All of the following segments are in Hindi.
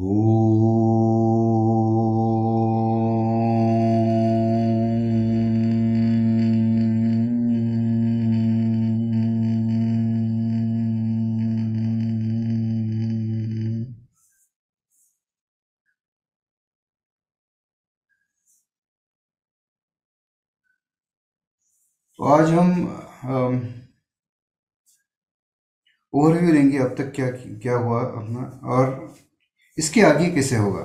ओम। तो आज हम ओवरव्यू लेंगे अब तक क्या क्या हुआ अपना और इसके आगे कैसे होगा?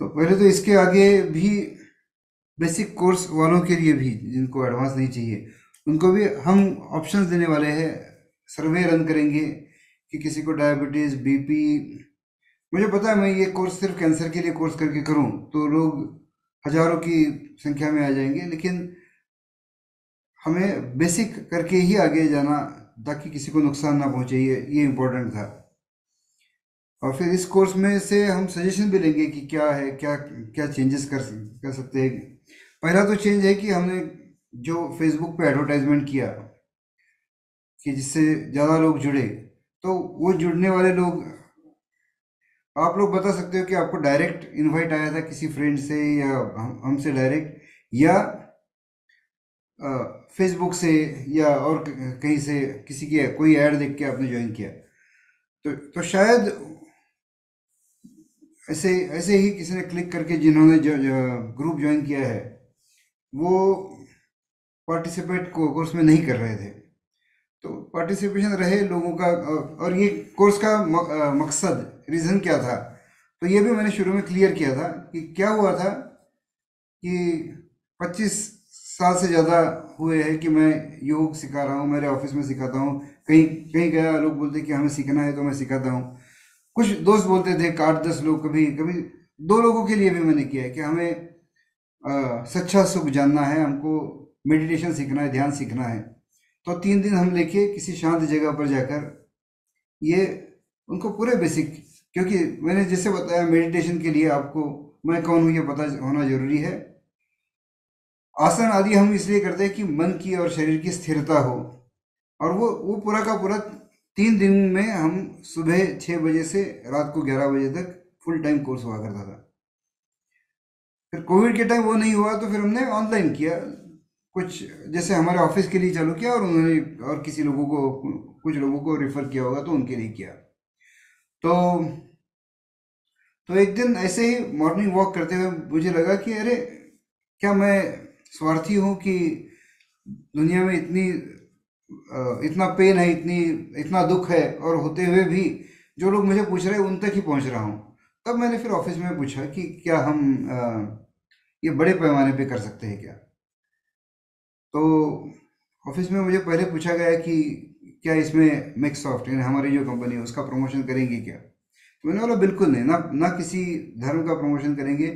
तो पहले तो इसके आगे भी बेसिक कोर्स वालों के लिए भी, जिनको एडवांस नहीं चाहिए, उनको भी हम ऑप्शंस देने वाले हैं। सर्वे रन करेंगे कि किसी को डायबिटीज़ बीपी मुझे पता है मैं ये कोर्स सिर्फ़ कैंसर के लिए कोर्स करके करूँ तो लोग हज़ारों की संख्या में आ जाएँगे, लेकिन हमें बेसिक करके ही आगे जाना, ताकि किसी को नुकसान ना पहुँचे, ये ये इम्पोर्टेंट था। और फिर इस कोर्स में से हम सजेशन भी लेंगे कि क्या है, क्या क्या चेंजेस कर कर सकते हैं। पहला तो चेंज है कि हमने जो फेसबुक पे एडवर्टाइजमेंट किया, कि जिससे ज़्यादा लोग जुड़े तो वो जुड़ने वाले लोग, आप लोग बता सकते हो कि आपको डायरेक्ट इनवाइट आया था किसी फ्रेंड से या हम, हमसे डायरेक्ट या फेसबुक से या और कहीं से किसी की कोई ऐड देख के आपने ज्वाइन किया। तो तो शायद ऐसे ऐसे ही किसी ने क्लिक करके जिन्होंने जो, जो ग्रुप ज्वाइन किया है वो पार्टिसिपेट को कोर्स में नहीं कर रहे थे। तो पार्टिसिपेशन रहे लोगों का और ये कोर्स का मकसद रीज़न क्या था? तो ये भी मैंने शुरू में क्लियर किया था कि क्या हुआ था कि 25 साल से ज़्यादा हुए हैं कि मैं योग सिखा रहा हूँ मेरे ऑफ़िस में सिखाता हूँ। कहीं कहीं गया लोग बोलते कि हमें सीखना है तो मैं सिखाता हूँ। कुछ दोस्त बोलते थे आठ दस लोग कभी कभी दो लोगों के लिए भी मैंने किया है कि हमें आ, सच्चा सुख जानना है हमको मेडिटेशन सीखना है ध्यान सीखना है। तो तीन दिन हम लेके किसी शांत जगह पर जाकर ये उनको पूरे बेसिक क्योंकि मैंने जैसे बताया मेडिटेशन के लिए आपको मैं कौन हूँ ये पता होना ज़रूरी है। आसन आदि हम इसलिए करते हैं कि मन की और शरीर की स्थिरता हो। और वो वो पूरा का पूरा तीन दिन में हम सुबह छः बजे से रात को ग्यारह बजे तक फुल टाइम कोर्स हुआ करता था। फिर कोविड के टाइम वो नहीं हुआ तो फिर हमने ऑनलाइन किया। कुछ जैसे हमारे ऑफ़िस के लिए चालू किया और उन्होंने और किसी लोगों को, कुछ लोगों को रेफर किया होगा तो उनके लिए किया। तो तो एक दिन ऐसे ही मॉर्निंग वॉक करते हुए मुझे लगा कि अरे, क्या मैं स्वार्थी हूँ कि दुनिया में इतनी इतना पेन है, इतनी, इतना दुख है, और होते हुए भी जो लोग मुझे पूछ रहे हैं, उन तक ही पहुँच रहा हूँ। तब मैंने फिर ऑफ़िस में पूछा कि क्या हम ये बड़े पैमाने पे कर सकते हैं क्या? तो ऑफ़िस में मुझे पहले पूछा गया कि क्या इसमें मिक्सॉफ्ट यानी हमारी जो कंपनी है, उसका प्रमोशन करेंगे क्या? तो मैंने बोला, बिल्कुल नहीं, ना ना किसी धर्म का प्रमोशन करेंगे।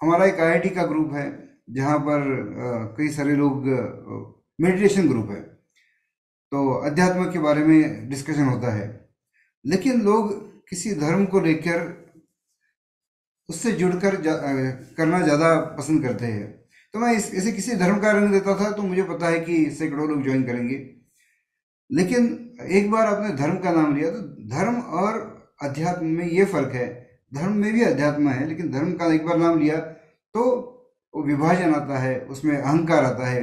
हमारा एक आईआईटी का ग्रुप है, जहाँ पर कई सारे लोग मेडिटेशन ग्रुप है। तो अध्यात्म के बारे में डिस्कशन होता है। लेकिन लोग किसी धर्म को लेकर उससे जुड़कर जा, करना ज़्यादा पसंद करते हैं। तो मैं इस ऐसे किसी धर्म का रंग देता था तो मुझे पता है कि सैकड़ों लोग ज्वाइन करेंगे। लेकिन एक बार आपने धर्म का नाम लिया तो धर्म और अध्यात्म में ये फ़र्क है। धर्म में भी अध्यात्म है लेकिन धर्म का एक बार नाम लिया तो वो विभाजन आता है उसमें अहंकार आता है।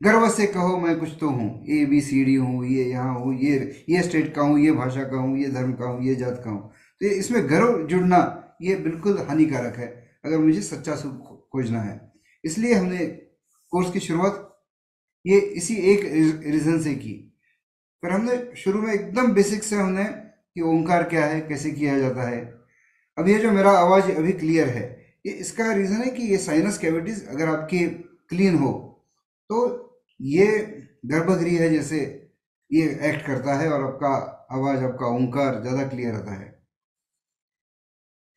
गर्व से कहो, मैं कुछ तो हूँ। ए बी सी डी हूँ, ये यहाँ हूँ, ये ये स्टेट का हूँ, ये भाषा का हूँ, ये धर्म का हूँ, ये जात का हूँ। तो इसमें गर्व जुड़ना, ये बिल्कुल हानिकारक है, अगर मुझे सच्चा सुख खोजना है। इसलिए हमने कोर्स की शुरुआत ये इसी एक रीज़न से की। पर हमने शुरू में एकदम बेसिक से हमने कि ओंकार क्या है, कैसे किया जाता है। अब ये जो मेरा आवाज़ अभी क्लियर है, ये इसका रीज़न है कि ये साइनस कैविटीज़ अगर आपकी क्लीन हो तो ये गर्भगृह है जैसे ये एक्ट करता है और आपका आवाज़ आपका ओंकार ज़्यादा क्लियर आता है।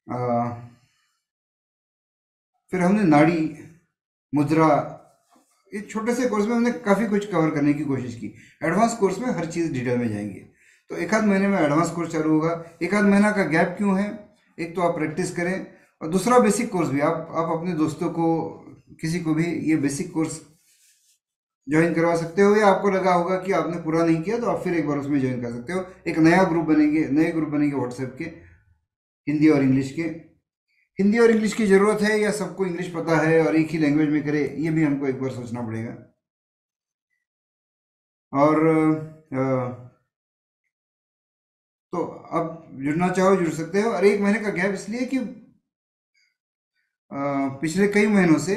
आ, फिर हमने नाड़ी मुद्रा इस छोटे से कोर्स में हमने काफ़ी कुछ कवर करने की कोशिश की। एडवांस कोर्स में हर चीज़ डिटेल में जाएँगे। तो एक आध महीने में एडवांस कोर्स चालू होगा। एक आध महीना का गैप क्यों है? एक तो आप प्रैक्टिस करें। और दूसरा बेसिक कोर्स भी आप आप अपने दोस्तों को किसी को भी ये बेसिक कोर्स ज्वाइन करवा सकते हो या आपको लगा होगा कि आपने पूरा नहीं किया तो आप फिर एक बार उसमें ज्वाइन कर सकते हो। एक नया ग्रुप बनेंगे, नए ग्रुप बनेंगे व्हाट्सएप के, हिंदी और इंग्लिश के। हिंदी और इंग्लिश की ज़रूरत है या सबको इंग्लिश पता है और एक ही लैंग्वेज में करे, ये भी हमको एक बार सोचना पड़ेगा। और तो अब जुड़ना चाहो, जुड़ सकते हो। और एक महीने का गैप इसलिए कि पिछले कई महीनों से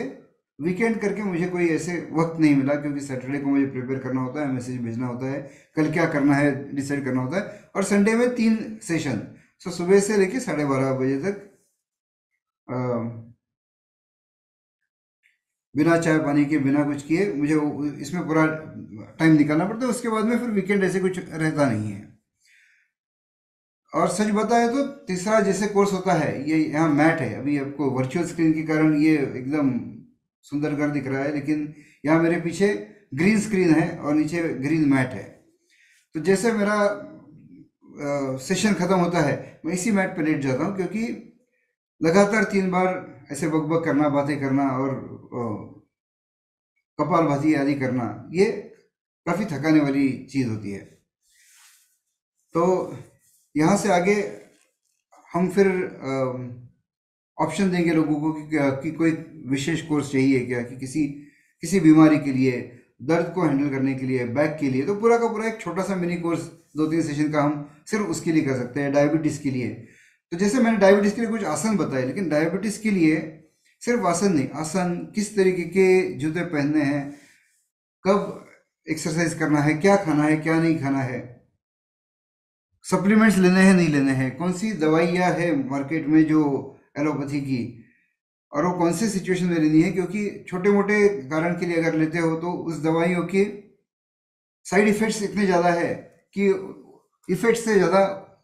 वीकेंड करके मुझे कोई ऐसे वक्त नहीं मिला, क्योंकि सैटरडे को मुझे प्रिपेयर करना होता है, मैसेज भेजना होता है, कल क्या करना है, डिसाइड करना होता है। और संडे में तीन सेशन सो सुबह से लेके साढ़े बारह बजे तक बिना चाय पानी के, बिना कुछ किए, मुझे इसमें पूरा टाइम निकालना पड़ता है, उसके बाद में फिर वीकेंड ऐसे कुछ रहता नहीं है। और सच बताए तो तीसरा जैसे कोर्स होता है, ये यहाँ मैट है, अभी आपको वर्चुअल स्क्रीन के कारण ये एकदम सुंदर घर दिख रहा है, लेकिन यहाँ मेरे पीछे ग्रीन स्क्रीन है और नीचे ग्रीन मैट है। तो जैसे मेरा सेशन ख़त्म होता है, मैं इसी मैट पर लेट जाता हूँ क्योंकि लगातार तीन बार ऐसे बकबक करना, बातें करना और कपाल भाती आदि करना, ये काफ़ी थकाने वाली चीज़ होती है। तो यहाँ से आगे हम फिर ऑप्शन देंगे लोगों को कि, कि कोई विशेष कोर्स चाहिए क्या? कि किसी किसी बीमारी के लिए दर्द को हैंडल करने के लिए बैक के लिए तो पूरा का पूरा एक छोटा सा मिनी कोर्स दो तीन सेशन का हम सिर्फ़ उसके लिए कर सकते हैं डायबिटीज़ के लिए। तो जैसे मैंने डायबिटीज़ के लिए कुछ आसन बताए लेकिन डायबिटीज़ के लिए सिर्फ़ आसन नहीं आसन किस तरीके के जूते पहनने हैं कब एक्सरसाइज करना है क्या खाना है क्या नहीं खाना है सप्लीमेंट्स लेने हैं नहीं लेने हैं कौन सी दवाइयाँ है मार्केट में जो एलोपैथी की। और वो कौन से सिचुएशन में लेनी है? क्योंकि छोटे मोटे कारण के लिए अगर लेते हो तो उस दवाइयों के साइड इफ़ेक्ट्स इतने ज़्यादा है कि इफ़ेक्ट से ज़्यादा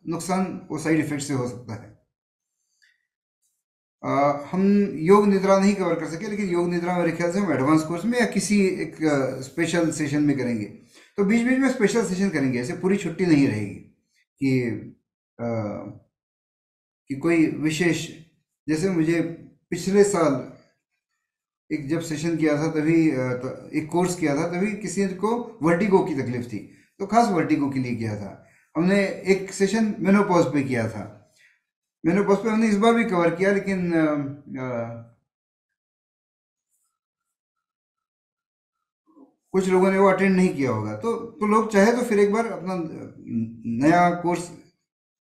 नुकसान वो साइड इफ़ेक्ट से हो सकता है। आ, हम योग निद्रा नहीं कवर कर सके लेकिन योग निद्रा मेरे ख्याल से हम एडवांस कोर्स में या किसी एक स्पेशल सेशन में करेंगे। तो बीच बीच में स्पेशल सेशन करेंगे ऐसे पूरी छुट्टी नहीं रहेगी कि आ, कि कोई विशेष जैसे मुझे पिछले साल एक जब सेशन किया था तभी एक कोर्स किया था तभी किसी को वर्टिगो की तकलीफ़ थी। तो खास वर्टिगो के लिए किया था। हमने एक सेशन मेनोपॉज पे किया था। मेनोपॉज पे हमने इस बार भी कवर किया लेकिन आ, आ, कुछ लोगों ने वो अटेंड नहीं किया होगा। तो तो लोग चाहे तो फिर एक बार अपना नया कोर्स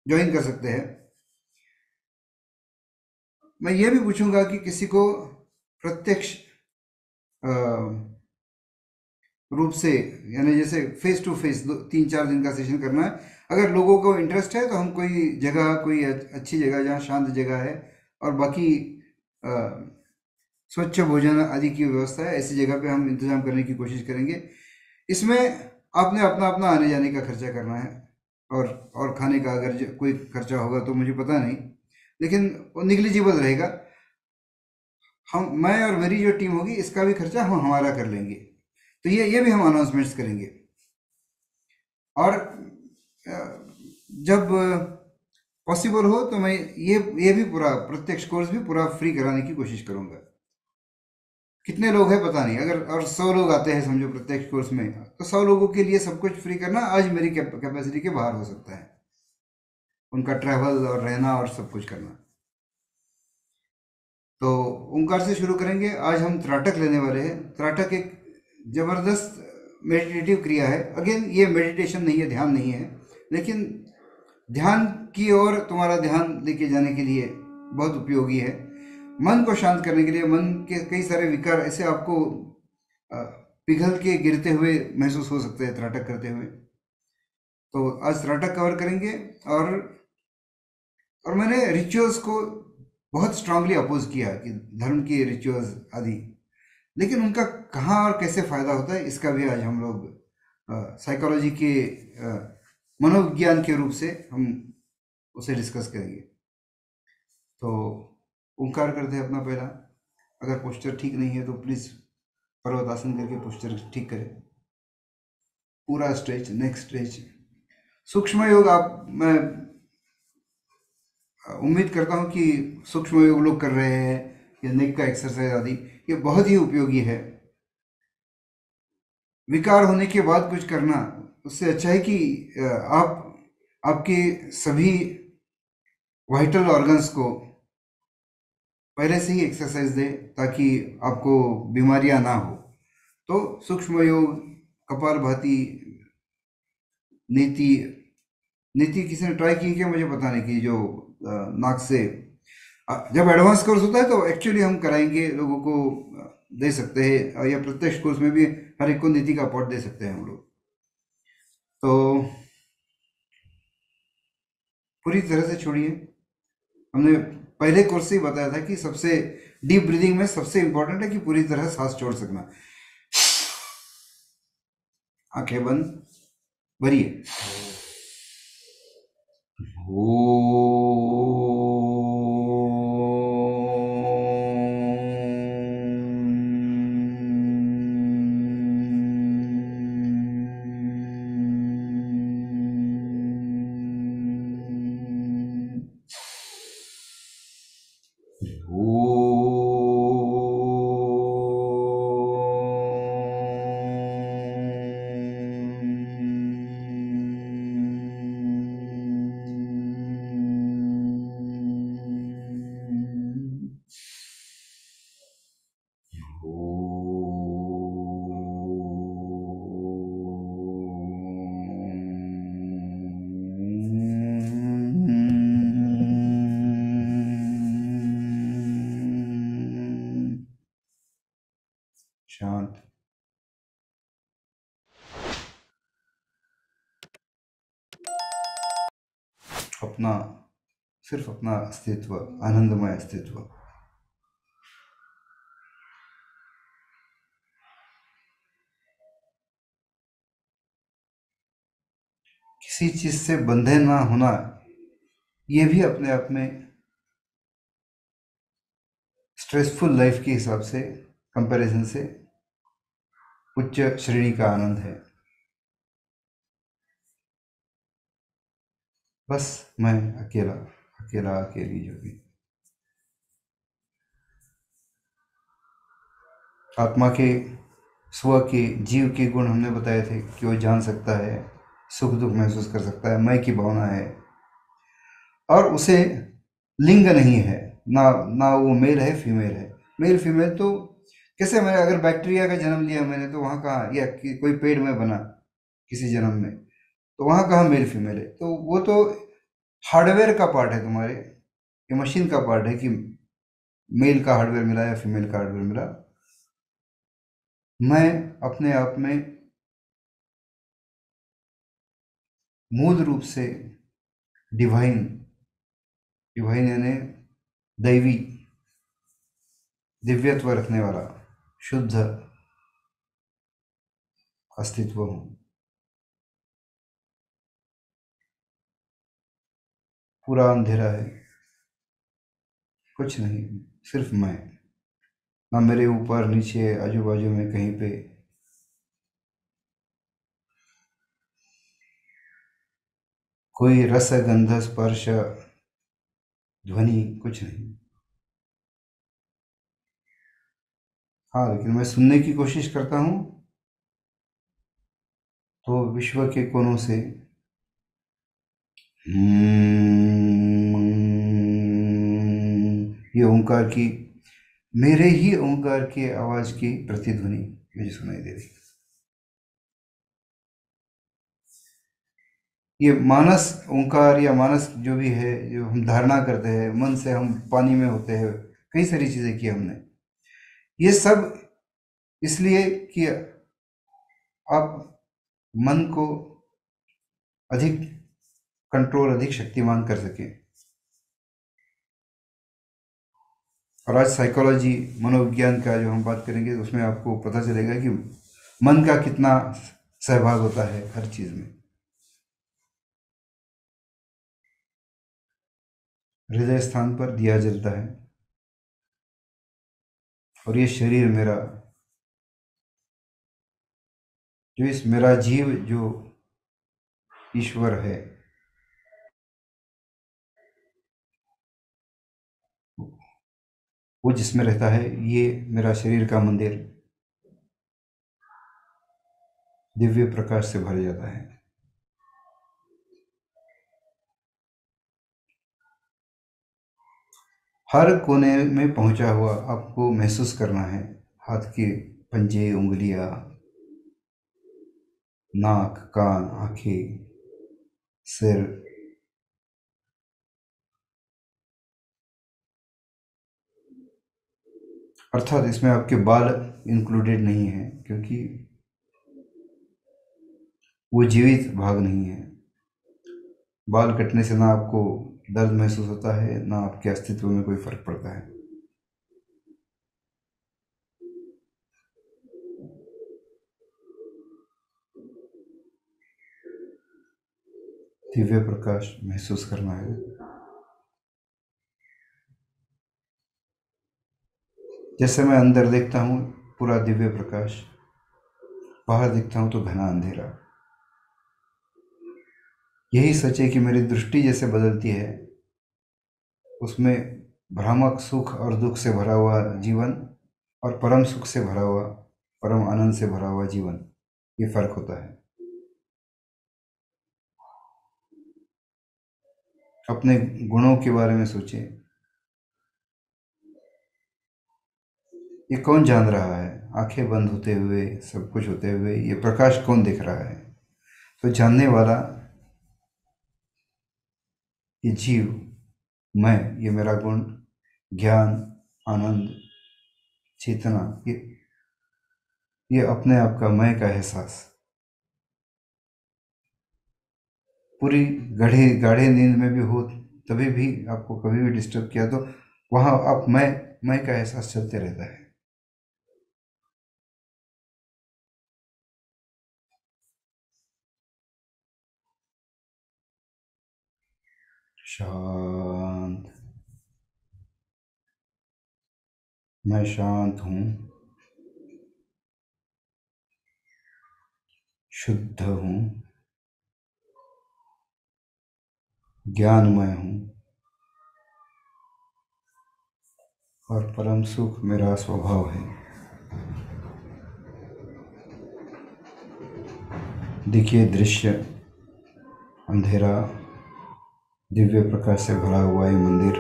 ज्वाइन कर सकते हैं। मैं ये भी पूछूँगा कि किसी को प्रत्यक्ष रूप से, यानी जैसे फेस टू फेस दो, तीन चार दिन का सेशन करना है। अगर लोगों को इंटरेस्ट है तो हम कोई जगह, कोई अच्छी जगह, जहाँ शांत जगह है, और बाकी स्वच्छ भोजन आदि की व्यवस्था है, ऐसी जगह पे हम इंतज़ाम करने की कोशिश करेंगे। इसमें आपने अपना अपना आने जाने का खर्चा करना है, और और खाने का अगर कोई खर्चा होगा तो मुझे पता नहीं। लेकिन वो निगलिजिबल रहेगा। हम, मैं और मेरी जो टीम होगी, इसका भी खर्चा हम हमारा कर लेंगे। तो ये ये भी हम अनाउंसमेंट्स करेंगे। और जब पॉसिबल हो तो मैं ये ये भी पूरा, प्रत्यक्ष कोर्स भी पूरा फ्री कराने की कोशिश करूँगा। कितने लोग हैं, पता नहीं। अगर, और सौ लोग आते हैं समझो प्रत्यक्ष कोर्स में तो सौ लोगों के लिए सब कुछ फ्री करना आज मेरी कैपेसिटी के बाहर हो सकता है। उनका ट्रैवल और रहना और सब कुछ करना। तो ओंकार से शुरू करेंगे। आज हम त्राटक लेने वाले हैं। त्राटक एक ज़बरदस्त मेडिटेटिव क्रिया है। अगेन ये मेडिटेशन नहीं है, ध्यान नहीं है। लेकिन ध्यान की ओर तुम्हारा ध्यान लेके जाने के लिए बहुत उपयोगी है। मन को शांत करने के लिए, मन के कई सारे विकार ऐसे आपको पिघल के गिरते हुए महसूस हो सकते हैं त्राटक करते हुए। तो आज त्राटक कवर करेंगे और और मैंने रिचुअल्स को बहुत स्ट्रांगली अपोज किया कि धर्म के रिचुअल्स आदि। लेकिन उनका कहाँ और कैसे फ़ायदा होता है, इसका भी आज हम लोग साइकोलॉजी के मनोविज्ञान के रूप से हम उसे डिस्कस करेंगे। तो ओंकार करते हैं अपना पहला। अगर पोस्टर ठीक नहीं है तो प्लीज़ पर्वतासन करके पोस्टर ठीक करें। पूरा स्ट्रेच नेक्स्ट स्ट्रेच सूक्ष्म योग आप, मैं उम्मीद करता हूँ कि सूक्ष्म योग लोग कर रहे हैं, या नेक का एक्सरसाइज आदि, ये बहुत ही उपयोगी है। विकार होने के बाद कुछ करना, उससे अच्छा है कि आप, आपके सभी वाइटल ऑर्गन्स को पहले से ही एक्सरसाइज दें, ताकि आपको बीमारियाँ ना हो। तो सूक्ष्म योग, कपाल भाती, नीति नीति किसी ने ट्राई की क्या मुझे पता नहीं कि, जो नाक से। जब एडवांस कोर्स होता है तो एक्चुअली हम कराएँगे, लोगों को दे सकते हैं या प्रत्यक्ष कोर्स में भी हर एक को नीति का पॉट दे सकते हैं हम लोग। तो पूरी तरह से छोड़िए। हमने पहले कोर्स से ही बताया था कि सबसे डीप ब्रीदिंग में सबसे इंपॉर्टेंट है कि पूरी तरह सांस छोड़ सकना। आँखें बंद, भरिए। शांत अस्तित्व आनंदमय अस्तित्व। किसी चीज़ से बंधे ना होना, ये भी अपने आप में स्ट्रेसफुल लाइफ के हिसाब से कंपैरिजन से उच्च श्रेणी का आनंद है। बस मैं अकेला। अकेला अकेली जो भी। आत्मा के, स्व के, जीव के गुण हमने बताए थे कि वो जान सकता है, सुख दुख महसूस कर सकता है मैं की भावना है। और उसे लिंग नहीं है, ना ना वो मेल है, फीमेल है। मेल, फीमेल तो कैसे मैं, अगर बैक्टीरिया का जन्म लिया मैंने तो वहाँ कहाँ, या कि कोई पेड़ में बना किसी जन्म में तो वहाँ कहाँ मेल, फीमेल है? तो वो तो हार्डवेयर का पार्ट है तुम्हारे, ये मशीन का पार्ट है कि मेल का हार्डवेयर मिला या फीमेल का हार्डवेयर मिला। मैं अपने आप में मूल रूप से डिवाइन डिवाइन यानी दैवी, दिव्यत्व रखने वाला, शुद्ध अस्तित्व हूँ। पूरा अंधेरा है। कुछ नहीं, सिर्फ़ मैं। ना मेरे ऊपर, नीचे आजू बाजू में, कहीं पे। कोई रस, गंध, स्पर्श, ध्वनि, कुछ नहीं। हाँ लेकिन मैं सुनने की कोशिश करता हूँ तो विश्व के कोनों से ये ओंकार की, मेरे ही ओंकार की आवाज़ की प्रतिध्वनि मुझे सुनाई दे रही ये मानस ओंकार या मानस जो भी है, जो हम धारणा करते हैं, मन से हम पानी में होते हैं, कई सारी चीज़ें की हमने। ये सब इसलिए कि आप मन को अधिक कंट्रोल अधिक शक्तिमान कर सके। और आज साइकोलॉजी मनोविज्ञान का जो हम बात करेंगे, उसमें आपको पता चलेगा कि मन का कितना सहभाग होता है हर चीज़ में। हृदय स्थान पर दिया जलता है। और ये शरीर मेरा, जो इस मेरा जीव जो ईश्वर है वो जिसमें रहता है, ये मेरा शरीर का मंदिर दिव्य प्रकाश से भर जाता है। हर कोने में पहुँचा हुआ आपको महसूस करना है, हाथ के पंजे, उंगलियाँ, नाक, कान, आँखें, सिर अर्थात इसमें आपके बाल इंक्लूडेड नहीं है, क्योंकि वो जीवित भाग नहीं है। बाल कटने से ना आपको दर्द महसूस होता है, ना आपके अस्तित्व में कोई फ़र्क पड़ता है। दिव्य प्रकाश महसूस करना है। जैसे मैं अंदर देखता हूँ, पूरा दिव्य प्रकाश। बाहर देखता हूँ तो घना अंधेरा। यही सच है कि मेरी दृष्टि जैसे बदलती है, उसमें भ्रामक सुख और दुख से भरा हुआ जीवन और परम सुख से भरा हुआ, परम आनंद से भरा हुआ जीवन, ये फ़र्क होता है। अपने गुणों के बारे में सोचें। ये कौन जान रहा है? आँखें बंद होते हुए, सब कुछ होते हुए, ये प्रकाश कौन देख रहा है? तो जानने वाला, ये जीव, मैं, ये मेरा गुण, ज्ञान, आनंद, चेतना, ये ये अपने आप का मैं का एहसास। पूरी गढ़े, गाढ़े नींद में भी हो, तभी भी आपको कभी भी डिस्टर्ब किया तो वहाँ आप मैं मैं का एहसास चलते रहता है। शांत। मैं शांत हूँ। शुद्ध हूँ। ज्ञानमय हूँ। और परम सुख मेरा स्वभाव है। देखिए दृश्य, अंधेरा दिव्य प्रकाश से भरा हुआ ये मंदिर।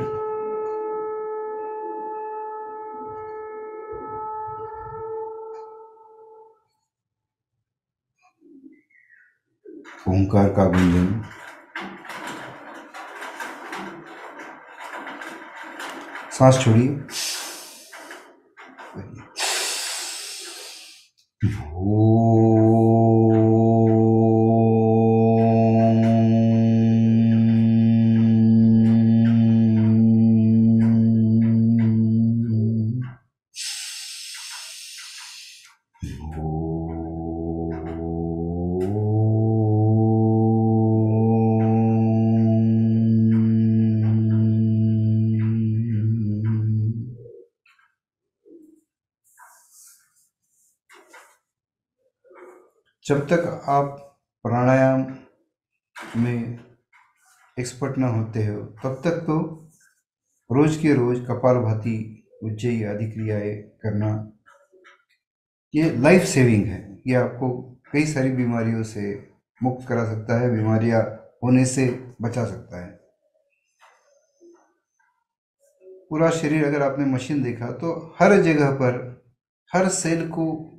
ओंकार का गुंजन। सांस छोड़िए। जब तक आप प्राणायाम में एक्सपर्ट ना होते हो, तब तक तो रोज के रोज कपालभाति, उज्जयी आदि क्रियाएँ करना, ये लाइफ सेविंग है। ये आपको कई सारी बीमारियों से मुक्त करा सकता है, बीमारियाँ होने से बचा सकता है। पूरा शरीर अगर आपने मशीन देखा तो हर जगह पर, हर सेल को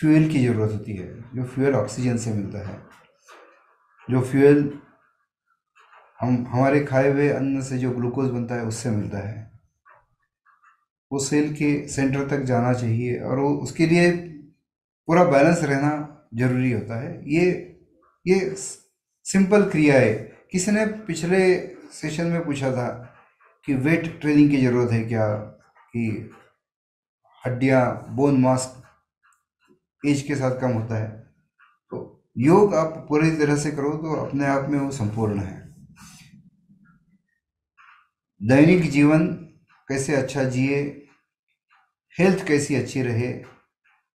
फ्यूल की ज़रूरत होती है, जो फ्यूल ऑक्सीजन से मिलता है। जो फ्यूल हम, हमारे खाए हुए अन्न से जो ग्लूकोज बनता है, उससे मिलता है। वो सेल के सेंटर तक जाना चाहिए और वो उसके लिए पूरा बैलेंस रहना ज़रूरी होता है। ये ये सिंपल क्रिया है। किसी ने पिछले सेशन में पूछा था कि वेट ट्रेनिंग की ज़रूरत है क्या, कि हड्डियाँ बोन मास एज के साथ कम होता है। तो योग आप पूरी तरह से करो तो अपने आप में वो संपूर्ण है। दैनिक जीवन कैसे अच्छा जिए हेल्थ कैसी अच्छी रहे,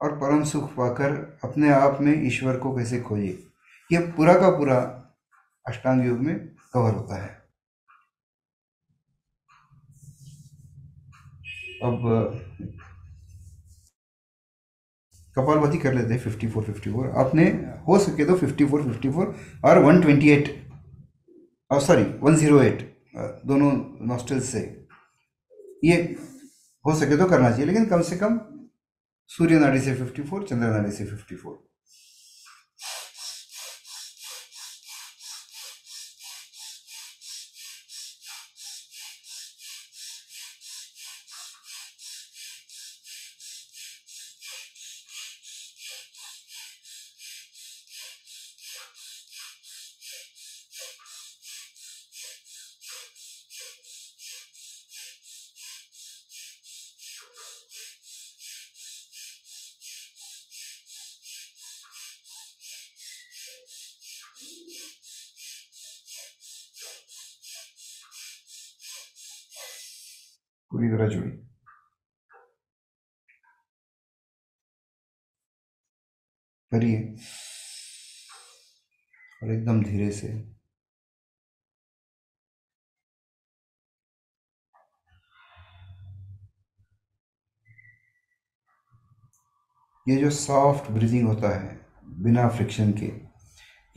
और परम सुख पाकर अपने आप में ईश्वर को कैसे खोजे, ये पूरा का पूरा अष्टांग योग में कवर होता है। अब कपालभाति कर लेते हैं फिफ्टी फोर फिफ्टी फोर आपने, हो सके तो फिफ्टी फोर फिफ्टी फोर और one twenty eight sorry one zero eight दोनों नॉस्टल से. ये हो सके तो करना चाहिए, लेकिन कम से कम सूर्य नाड़ी से 54 चंद्र नाड़ी से 54 पूरी तरह जुड़ी करिए और एकदम धीरे से। ये जो सॉफ्ट ब्रीदिंग होता है, बिना फ्रिक्शन के,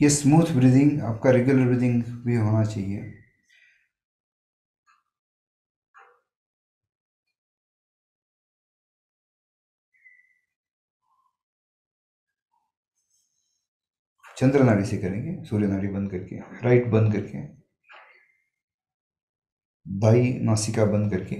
ये स्मूथ ब्रीदिंग आपका रेगुलर ब्रीदिंग भी होना चाहिए। चंद्र नाड़ी से करेंगे सूर्य नाड़ी बंद करके, राइट बंद करके, बाई नासिका बंद करके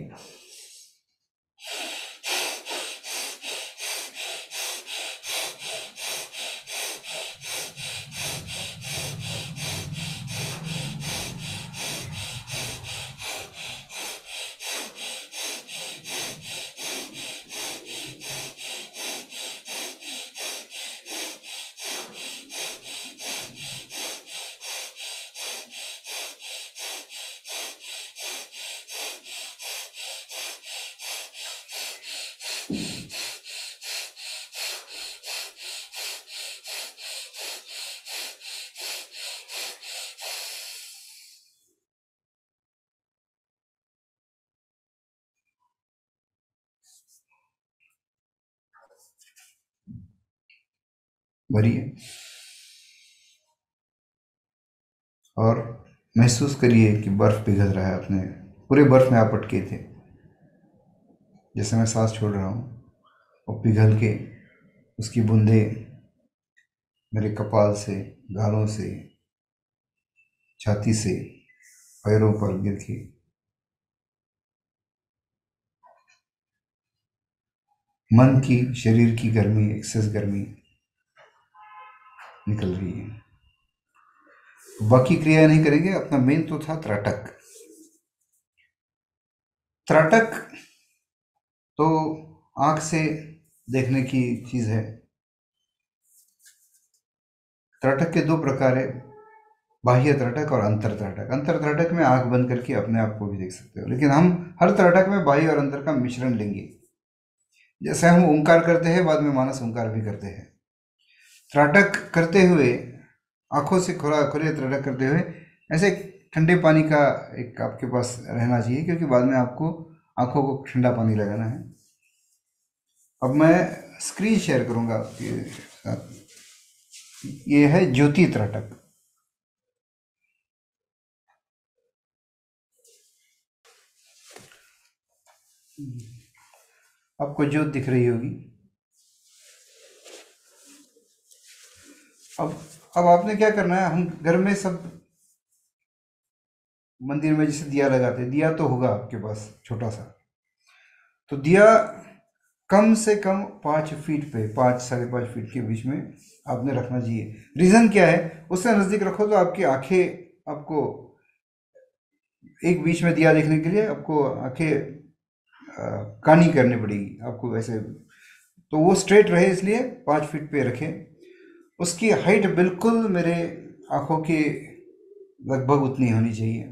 भरिए और महसूस करिए कि बर्फ़ पिघल रहा है अपने, पूरे बर्फ़ में आप अटके थे। जैसे मैं सांस छोड़ रहा हूँ, और पिघल के उसकी बूंदे मेरे कपाल से, गालों से, छाती से, पैरों पर गिर के मन की, शरीर की गर्मी एक्सेस गर्मी निकल रही है। बाकी क्रिया नहीं करेंगे, अपना मेन तो था त्राटक। त्राटक तो आँख से देखने की चीज़ है। त्राटक के दो प्रकार है, बाह्य त्राटक और अंतर त्राटक। अंतर त्राटक में आँख बंद करके अपने आप को भी देख सकते हो। लेकिन हम हर त्राटक में बाह्य और अंतर का मिश्रण लेंगे। जैसे हम ओंकार करते हैं, बाद में मानस ओंकार भी करते हैं। त्राटक करते हुए, आँखों से खुला खुले त्राटक करते हुए, ऐसे ठंडे पानी का एक आपके पास रहना चाहिए, क्योंकि बाद में आपको आँखों को ठंडा पानी लगाना है। अब मैं स्क्रीन शेयर करूँगा आपके साथ। ये है ज्योति त्राटक। आपको ज्योत दिख रही होगी। अब अब आपने क्या करना है? हम घर में सब मंदिर में जैसे दिया लगाते दिया तो होगा आपके पास, छोटा सा। तो दिया कम से कम पाँच फीट पे, पाँच, साढ़े पाँच फीट के बीच में आपने रखना चाहिए। रीज़न क्या है? उससे नज़दीक रखो तो आपकी आँखें आपको एक बीच में दिया देखने के लिए आपको आँखें कानी करनी पड़ेगी। आपको वैसे तो वो स्ट्रेट रहे इसलिए पाँच फीट पे रखें। उसकी हाइट बिल्कुल मेरे आँखों के लगभग उतनी होनी चाहिए।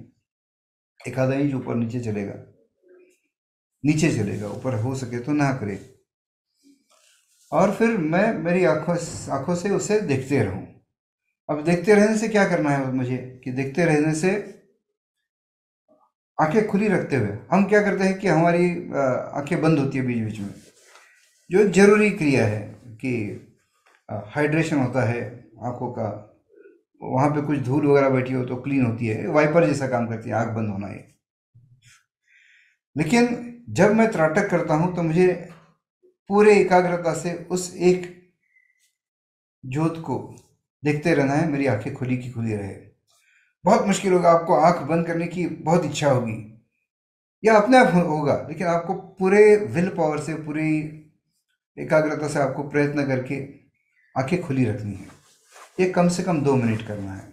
एक आधा इंच ऊपर नीचे चलेगा। नीचे चलेगा, ऊपर हो सके तो ना करे। और फिर मैं मेरी आँखों आँखों से उसे देखते रहूँ। अब देखते रहने से क्या करना है मुझे? कि देखते रहने से आँखें खुली रखते हुए, हम क्या करते हैं कि हमारी आँखें बंद होती है बीच बीच में। जो ज़रूरी क्रिया है कि हाइड्रेशन होता है, आँखों का। वहाँ पे कुछ धूल वगैरह बैठी हो तो क्लीन होती है। वाइपर जैसा काम करती है, आँख बंद होना ये। लेकिन जब मैं त्राटक करता हूँ तो मुझे पूरे एकाग्रता से उस एक ज्योत को देखते रहना है, मेरी आँखें खुली की खुली रहे। बहुत मुश्किल होगा आपको आँख बंद करने की, बहुत इच्छा होगी। या अपने आप होगा, लेकिन आपको पूरे विल पावर से, पूरी एकाग्रता से आपको प्रयत्न करके आँखें खुली रखनी है। ये कम से कम दो मिनट करना है।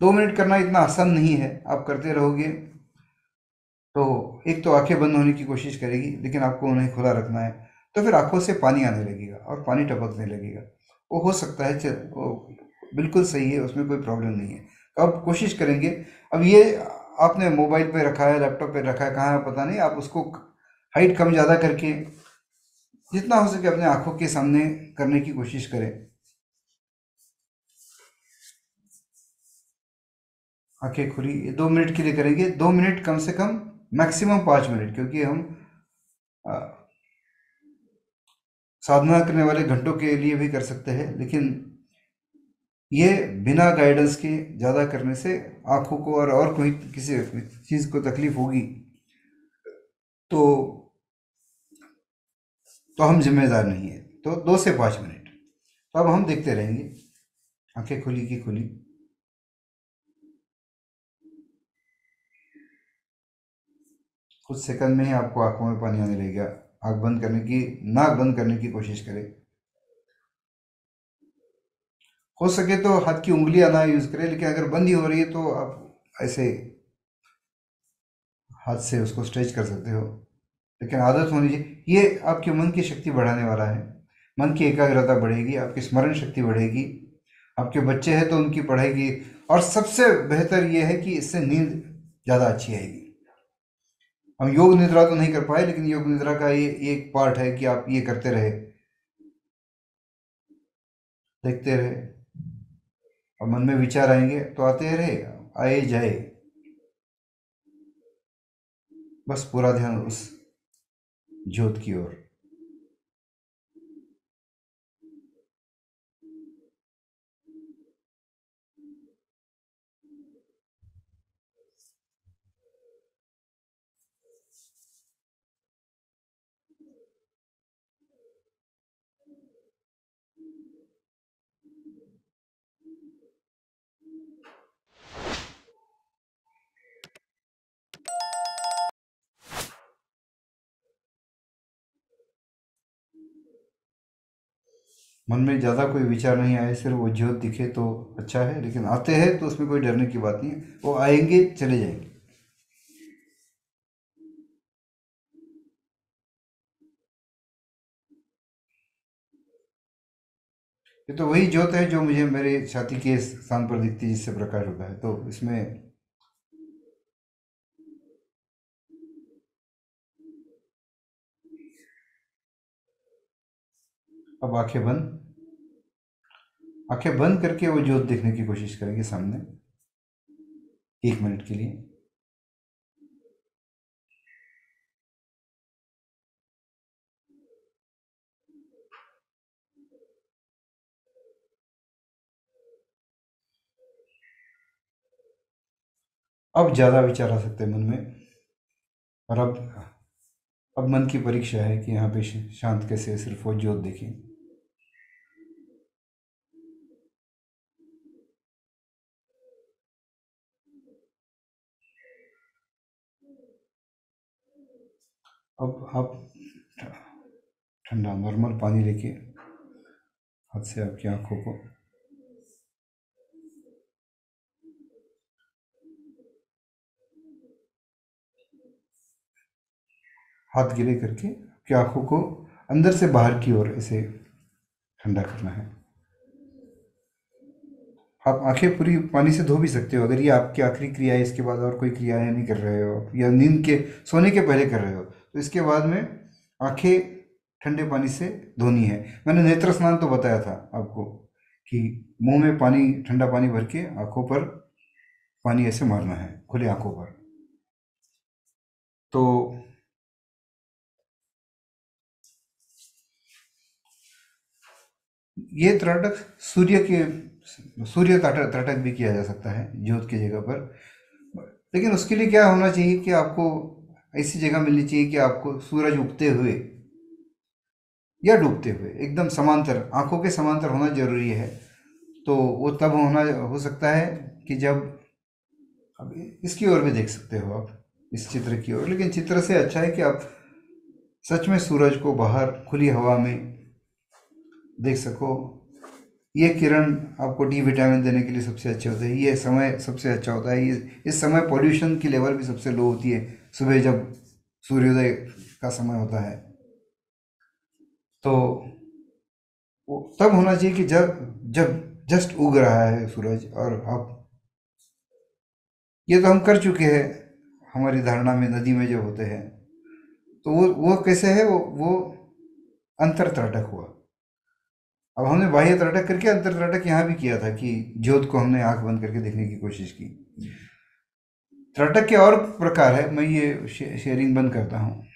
दो मिनट करना इतना आसान नहीं है, आप करते रहोगे तो एक तो आँखें बंद होने की कोशिश करेगी, लेकिन आपको उन्हें खुला रखना है। तो फिर आँखों से पानी आने लगेगा और पानी टपकने लगेगा। वो हो सकता है वो बिल्कुल सही है, उसमें कोई प्रॉब्लम नहीं है। तो आप कोशिश करेंगे। अब ये आपने मोबाइल पे रखा है, लैपटॉप पे रखा है, कहाँ है पता नहीं, आप उसको हाइट कम ज़्यादा करके जितना हो सके अपने आँखों के सामने करने की कोशिश करें। आँखें खुली दो मिनट के लिए करेंगे। दो मिनट कम से कम मैक्सिमम पाँच मिनट क्योंकि हम आ, साधना करने वाले घंटों के लिए भी कर सकते हैं लेकिन ये बिना गाइडेंस के ज़्यादा करने से आँखों को और और कोई किसी चीज़ को तकलीफ़ होगी। तो तो हम जिम्मेदार नहीं है। तो दो से पाँच मिनट। तो अब हम देखते रहेंगे। आँखें खुली की खुली। कुछ सेकंड में ही आपको आँखों में पानी आने लगेगा। आँख बंद करने की, नाक बंद करने की कोशिश करें। हो सके तो हाथ की उंगलियाँ ना यूज़ करें, लेकिन अगर बंद ही हो रही है तो आप ऐसे हाथ से उसको स्ट्रेच कर सकते हो। लेकिन आदत होनी चाहिए। ये आपके मन की शक्ति बढ़ाने वाला है। मन की एकाग्रता बढ़ेगी, आपकी स्मरण शक्ति बढ़ेगी। आपके बच्चे हैं तो उनकी पढ़ाई और सबसे बेहतर ये है कि इससे नींद ज़्यादा अच्छी आएगी। हम योग निद्रा तो नहीं कर पाए, लेकिन योग निद्रा का ये एक पार्ट है कि आप ये करते रहे। देखते रहे। और मन में विचार आएँगे तो आते रहे, आए जाए। बस पूरा ध्यान उस ज्योत की ओर। मन में ज़्यादा कोई विचार नहीं आए, सिर्फ़ वो ज्योत दिखे तो अच्छा है, लेकिन आते हैं तो उसमें कोई डरने की बात नहीं है। वो आएँगे, चले जाएँगे। ये तो वही ज्योत है जो मुझे मेरे छाती के स्थान पर दिखती है, जिससे प्रकाश होता है। तो इसमें अब आँखें बंद। आँखें बंद करके वो ज्योत देखने की कोशिश करेंगे सामने। एक मिनट के लिए। अब ज़्यादा विचार आ सकते हैं मन में। और अब अब मन की परीक्षा है कि यहाँ पे शांत कैसे सिर्फ़ वो ज्योत देखें। अब आप ठंडा नॉर्मल पानी लेके हाथ से आपकी आँखों को हाथ गिरे करके आपकी आँखों को अंदर से बाहर की ओर ऐसे ठंडा करना है। आप आँखें पूरी पानी से धो भी सकते हो। अगर ये आपकी आखिरी क्रिया है, इसके बाद और कोई क्रियाएँ नहीं कर रहे हो, या नींद के, सोने के पहले कर रहे हो तो इसके बाद में आँखें ठंडे पानी से धोनी है। मैंने नेत्र स्नान तो बताया था आपको कि मुँह में पानी, ठंडा पानी भर के आँखों पर पानी ऐसे मारना है, खुले आँखों पर। तो ये त्राटक सूर्य के, सूर्य त्राटक भी किया जा सकता है ज्योत की जगह पर। लेकिन उसके लिए क्या होना चाहिए कि आपको ऐसी जगह मिलनी चाहिए कि आपको सूरज उगते हुए या डूबते हुए, एकदम समांतर, आँखों के समांतर होना ज़रूरी है। तो वो तब होना, हो सकता है कि जब, अब इसकी ओर भी देख सकते हो आप, इस चित्र की ओर। लेकिन चित्र से अच्छा है कि आप सच में सूरज को बाहर खुली हवा में देख सको। ये किरण आपको डी विटामिन देने के लिए सबसे अच्छे होते हैं। ये समय सबसे अच्छा होता है। ये, इस समय पॉल्यूशन की लेवल भी सबसे लो होती है। सुबह जब सूर्योदय का समय होता है तो तब होना चाहिए कि जब जब जस्ट उग रहा है सूरज और आप ये तो हम कर चुके हैं, हमारी धारणा में नदी में जब होते हैं तो वो वो कैसे है, वो वो अंतर त्राटक हुआ। अब हमने बाह्य त्राटक करके अंतर त्राटक यहाँ भी किया था कि ज्योत को हमने आँख बंद करके देखने की कोशिश की। त्राटक के और प्रकार है, मैं ये शेयरिंग बंद करता हूँ।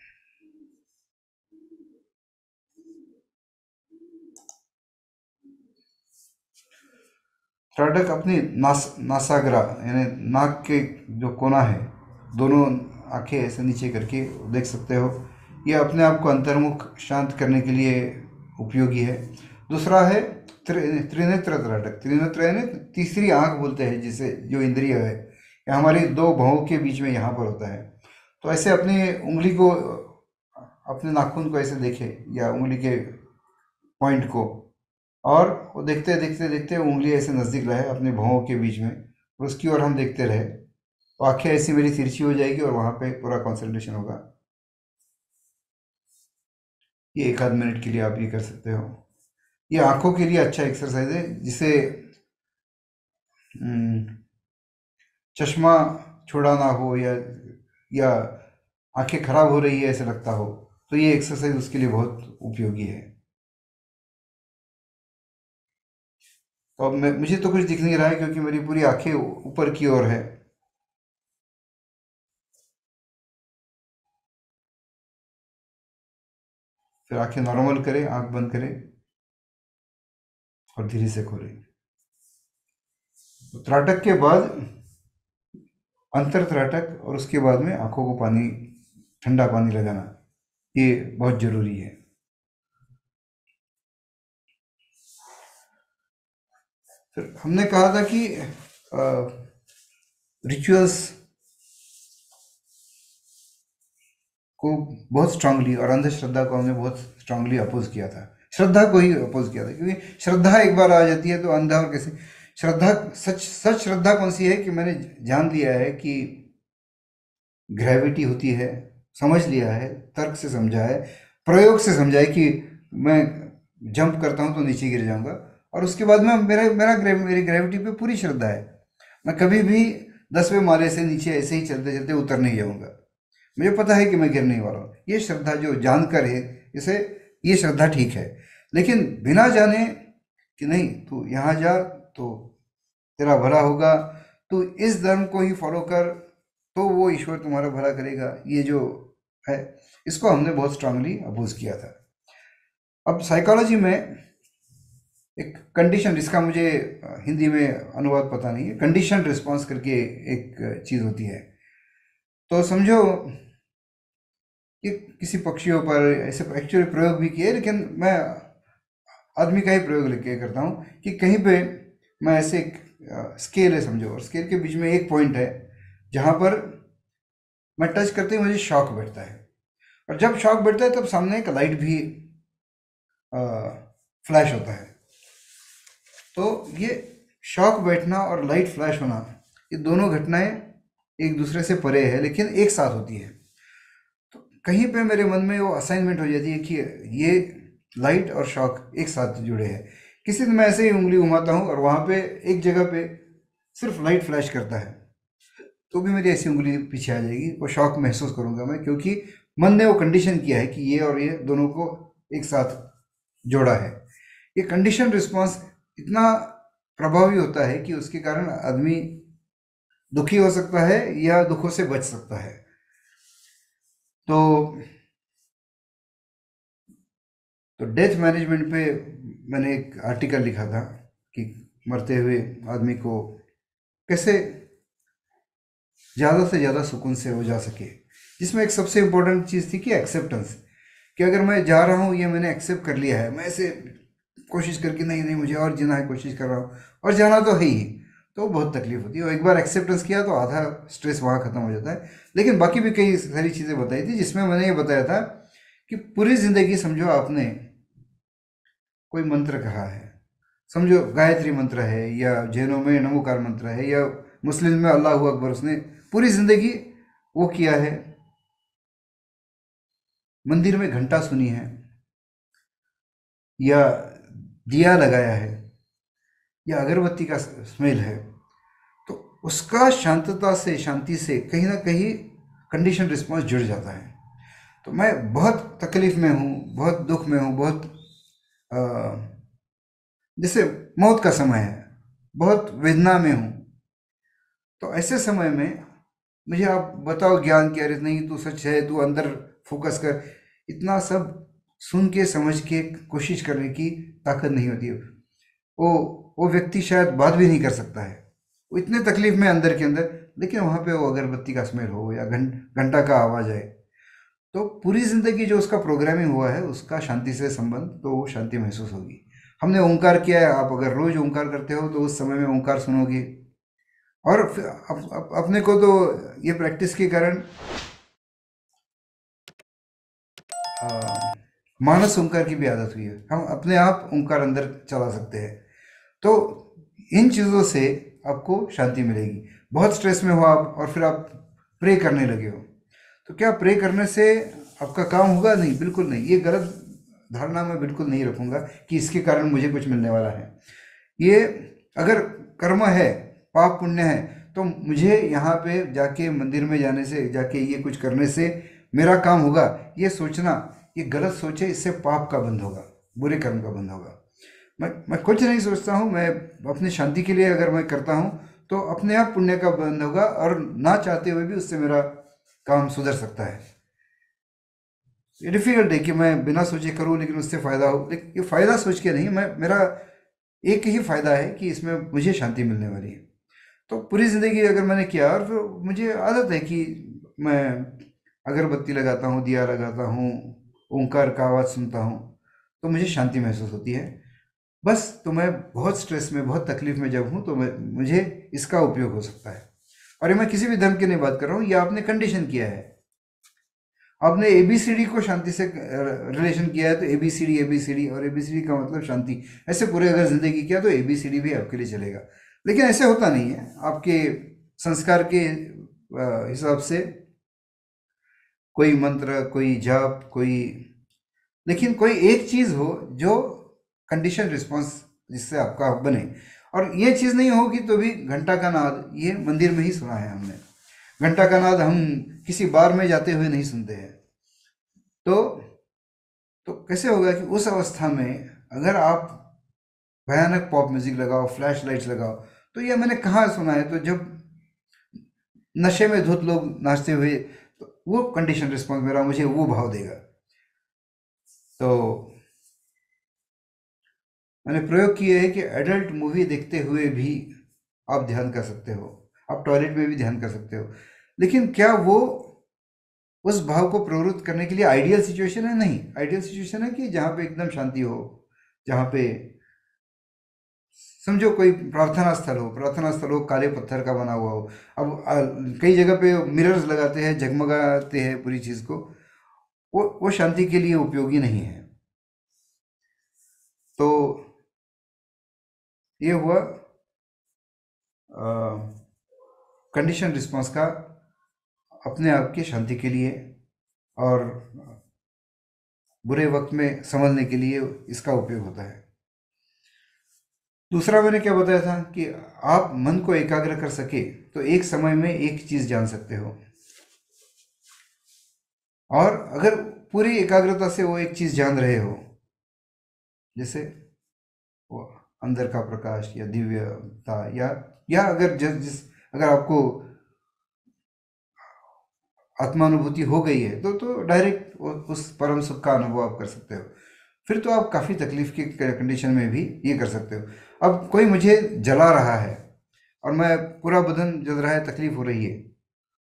त्राटक अपनी नास, नासाग्रा, यानी नाक के जो कोना है, दोनों आँखें ऐसे नीचे करके देख सकते हो। ये अपने आप को अंतर्मुख शांत करने के लिए उपयोगी है। दूसरा है त्रिनेत्र त्राटक त्रिनेत्र यानी तीसरी आँख बोलते हैं जिसे, जो इंद्रिय है। या हमारी दो भावों के बीच में यहाँ पर होता है। तो ऐसे अपनी उंगली को अपने नाखून को ऐसे देखे या उंगली के पॉइंट को। और वो देखते देखते देखते उंगली ऐसे नज़दीक रहे अपने भावों के बीच में और उसकी ओर हम देखते रहे। तो आँखें ऐसी मेरी तिरछी हो जाएगी और वहाँ पे पूरा कंसंट्रेशन होगा। ये एक आध मिनट के लिए आप ये कर सकते हो। ये आँखों के लिए अच्छा एक्सरसाइज है जिसे हम्म, चश्मा छुड़ाना हो या या आँखें खराब हो रही है ऐसे लगता हो तो ये एक्सरसाइज उसके लिए बहुत उपयोगी है। तो अब मैं, मुझे तो कुछ दिख नहीं रहा है क्योंकि मेरी पूरी आँखें ऊपर की ओर है। फिर आँखें नॉर्मल करें, आँख बंद करें और धीरे से खोलें। तो त्राटक के बाद अंतर त्राटक और उसके बाद में आँखों को पानी, ठंडा पानी लगाना ये बहुत ज़रूरी है। फिर हमने कहा था कि रिचुअल्स को बहुत स्ट्रांगली और अंधश्रद्धा को हमने बहुत स्ट्रांगली अपोज किया था। श्रद्धा को ही अपोज किया था, क्योंकि श्रद्धा एक बार आ जाती है तो अंधा और कैसे श्रद्धा सच सच श्रद्धा कौन सी है कि मैंने जान लिया है कि ग्रेविटी होती है समझ लिया है तर्क से समझा है प्रयोग से समझा है कि मैं जंप करता हूँ तो नीचे गिर जाऊँगा और उसके बाद में मेरा मेरा ग्रेव, मेरी ग्रेविटी पे पूरी श्रद्धा है। मैं कभी भी दसवें माले से नीचे ऐसे ही चलते चलते उतर नहीं जाऊँगा। मुझे पता है कि मैं गिरने वाला हूँ। ये श्रद्धा जो जानकर है इसे ये श्रद्धा ठीक है। लेकिन बिना जाने कि नहीं तू यहाँ जा तो तेरा भला होगा, तू इस धर्म को ही फॉलो कर तो वो ईश्वर तुम्हारा भला करेगा, ये जो है। इसको हमने बहुत स्ट्रांगली अपोज किया था। अब साइकोलॉजी में एक कंडीशन इसका मुझे हिंदी में अनुवाद पता नहीं है कंडीशन रिस्पॉन्स करके एक चीज़ होती है। तो समझो कि किसी पक्षियों पर ऐसे एक्चुअली प्रयोग भी किए, लेकिन मैं आदमी का ही प्रयोग लेके करता हूँ कि कहीं पे मैं ऐसे एक स्केल है समझो, और स्केल के बीच में एक पॉइंट है, जहाँ पर मैं टच करते ही मुझे शॉक बैठता है। और जब शॉक बैठता है, तब सामने एक लाइट भी फ्लैश होता है। तो ये शॉक बैठना और लाइट फ्लैश होना, ये दोनों घटनाएँ एक दूसरे से परे है, लेकिन एक साथ होती है। तो कहीं पे मेरे मन में वो असाइनमेंट हो जाती है कि ये लाइट और शॉक एक साथ जुड़े हैं। किसी दिन मैं ऐसे ही उंगली घुमाता हूँ और वहाँ पे, एक जगह पे सिर्फ़ लाइट फ्लैश करता है। तो भी मेरी ऐसी उंगली पीछे आ जाएगी, वो शौक महसूस करूँगा मैं, क्योंकि मन ने वो कंडीशन किया है कि ये और ये दोनों को एक साथ जोड़ा है। ये कंडीशन रिस्पॉन्स इतना प्रभावी होता है कि उसके कारण आदमी दुखी हो सकता है या दुखों से बच सकता है। तो तो डेथ मैनेजमेंट पे मैंने एक आर्टिकल लिखा था कि मरते हुए आदमी को कैसे ज़्यादा से ज़्यादा सुकून से हो जा सके। जिसमें एक सबसे इम्पोर्टेंट चीज़ थी कि एक्सेप्टेंस कि अगर मैं जा रहा हूँ, ये मैंने एक्सेप्ट कर लिया है, मैं ऐसे कोशिश करके नहीं नहीं, मुझे और जीना है, कोशिश कर रहा हूँ, और जाना तो है ही तो बहुत तकलीफ़ होती है। और एक बार एक्सेप्टेंस किया तो आधा स्ट्रेस वहाँ ख़त्म हो जाता है। लेकिन बाकी भी कई सारी चीज़ें बताई थी, जिसमें मैंने ये बताया था कि पूरी ज़िंदगी समझो आपने कोई मंत्र कहा है? समझो गायत्री मंत्र है, या जैनों में नमोकार मंत्र है, या मुस्लिम में अल्लाह अकबर, उसने पूरी ज़िंदगी वो किया है। मंदिर में घंटा सुनी है, या दिया लगाया है, या अगरबत्ती का स्मेल है तो उसका शांतता से, शांति से कहीं ना कहीं कंडीशन रिस्पॉन्स जुड़ जाता है। तो मैं बहुत तकलीफ़ में हूँ, बहुत दुख में हूँ, बहुत जैसे मौत का समय है बहुत वेदना में हूँ। तो ऐसे समय में मुझे आप बताओ ज्ञान की अरे नहीं तू सच है तू अंदर फोकस कर। इतना सब सुन के समझ के कोशिश करने की ताकत नहीं होती। है वो वो व्यक्ति शायद बात भी नहीं कर सकता है। वो इतने तकलीफ़ में अंदर के अंदर लेकिन वहाँ पे वो अगरबत्ती का स्मेल हो या घंटा गं, का आवाज़ आए। तो पूरी ज़िंदगी जो उसका प्रोग्रामिंग हुआ है उसका शांति से संबंध तो वो शांति महसूस होगी। हमने ओंकार किया है आप अगर रोज़ ओंकार करते हो तो उस समय में ओंकार सुनोगे। और अप, अप, अपने को तो ये प्रैक्टिस के कारण मानस ओंकार की भी आदत हुई है। हम अपने आप ओंकार अंदर चला सकते हैं। तो इन चीज़ों से आपको शांति मिलेगी। बहुत स्ट्रेस में हो आप और फिर आप प्रे करने लगे हो। तो क्या प्रे करने से आपका काम होगा? नहीं, बिल्कुल नहीं। ये गलत धारणा मैं बिल्कुल नहीं रखूँगा कि इसके कारण मुझे कुछ मिलने वाला है। ये अगर कर्म है, पाप पुण्य है तो मुझे यहाँ पे जाके मंदिर में जाने से, जाके ये कुछ करने से मेरा काम होगा। ये सोचना, ये गलत सोचे, इससे पाप का बंद होगा, बुरे कर्म का बंद होगा। मैं मैं कुछ नहीं सोचता हूँ, मैं अपनी शांति के लिए अगर मैं करता हूँ तो अपने आप पुण्य का बंद होगा और ना चाहते हुए भी उससे मेरा काम सुधर सकता है। ये डिफ़िकल्ट है कि मैं बिना सोचे करूँ, लेकिन उससे फ़ायदा हो। लेकिन ये फ़ायदा सोच के नहीं, मैं, मेरा एक ही फ़ायदा है कि इसमें मुझे शांति मिलने वाली है। तो पूरी ज़िंदगी अगर मैंने किया, और फिर मुझे आदत है कि मैं अगरबत्ती लगाता हूँ, दिया लगाता हूँ, ओंकार का आवाज़ सुनता हूँ तो मुझे शांति महसूस होती है। बस तो मैं बहुत स्ट्रेस में, बहुत तकलीफ़ में जब हूँ तो मैं, मुझे इसका उपयोग हो सकता है। और मैं किसी भी धर्म की नहीं बात कर रहा हूँ, ये आपने कंडीशन किया है। आपने ए बी सी डी को शांति से रिलेशन किया है तो A B C D A B C D और ए बी सी डी का मतलब शांति। ऐसे पूरे अगर ज़िंदगी किया तो ए बी सी डी भी आपके लिए चलेगा। लेकिन ऐसे होता नहीं है। आपके संस्कार के हिसाब से कोई मंत्र, कोई जाप, कोई, लेकिन कोई एक चीज़ हो जो कंडीशन रिस्पॉन्स जिससे आपका बने। और ये चीज़ नहीं होगी तो भी घंटा का नाद, ये मंदिर में ही सुना है हमने। घंटा का नाद हम किसी बार में जाते हुए नहीं सुनते हैं। तो तो कैसे होगा कि उस अवस्था में अगर आप भयानक पॉप म्यूज़िक लगाओ फ्लैश लाइट्स लगाओ तो ये मैंने कहाँ सुना है? तो जब नशे में धुत लोग नाचते हुए तो वो कंडीशन रिस्पॉन्स मेरा मुझे वो भाव देगा। तो मैंने प्रयोग किया है कि एडल्ट मूवी देखते हुए भी आप ध्यान कर सकते हो। आप टॉयलेट में भी ध्यान कर सकते हो। लेकिन क्या वो उस भाव को प्रवृत्त करने के लिए आइडियल सिचुएशन है? नहीं। आइडियल सिचुएशन है कि जहाँ पे एकदम शांति हो, जहाँ पे समझो कोई प्रार्थना स्थल हो, प्रार्थना स्थल हो, काले पत्थर का बना हुआ हो। अब कई जगह पे मिरर्स लगाते हैं, जगमगाते हैं पूरी चीज़ को। वो वो शांति के लिए उपयोगी नहीं है। तो ये हुआ कंडीशन रिस्पांस का अपने आप की शांति के लिए और बुरे वक्त में संभलने के लिए इसका उपयोग होता है। दूसरा मैंने क्या बताया था कि आप मन को एकाग्र कर सके तो एक समय में एक चीज़ जान सकते हो। और अगर पूरी एकाग्रता से वो एक चीज़ जान रहे हो, जैसे वो अंदर का प्रकाश या दिव्यता या या अगर जिस जिस, अगर आपको आत्मानुभूति हो गई है तो तो डायरेक्ट उस परम सुख का अनुभव आप कर सकते हो। फिर तो आप काफ़ी तकलीफ़ की कंडीशन में भी ये कर सकते हो। अब कोई मुझे जला रहा है और मैं पूरा बदन जल रहा है, तकलीफ़ हो रही है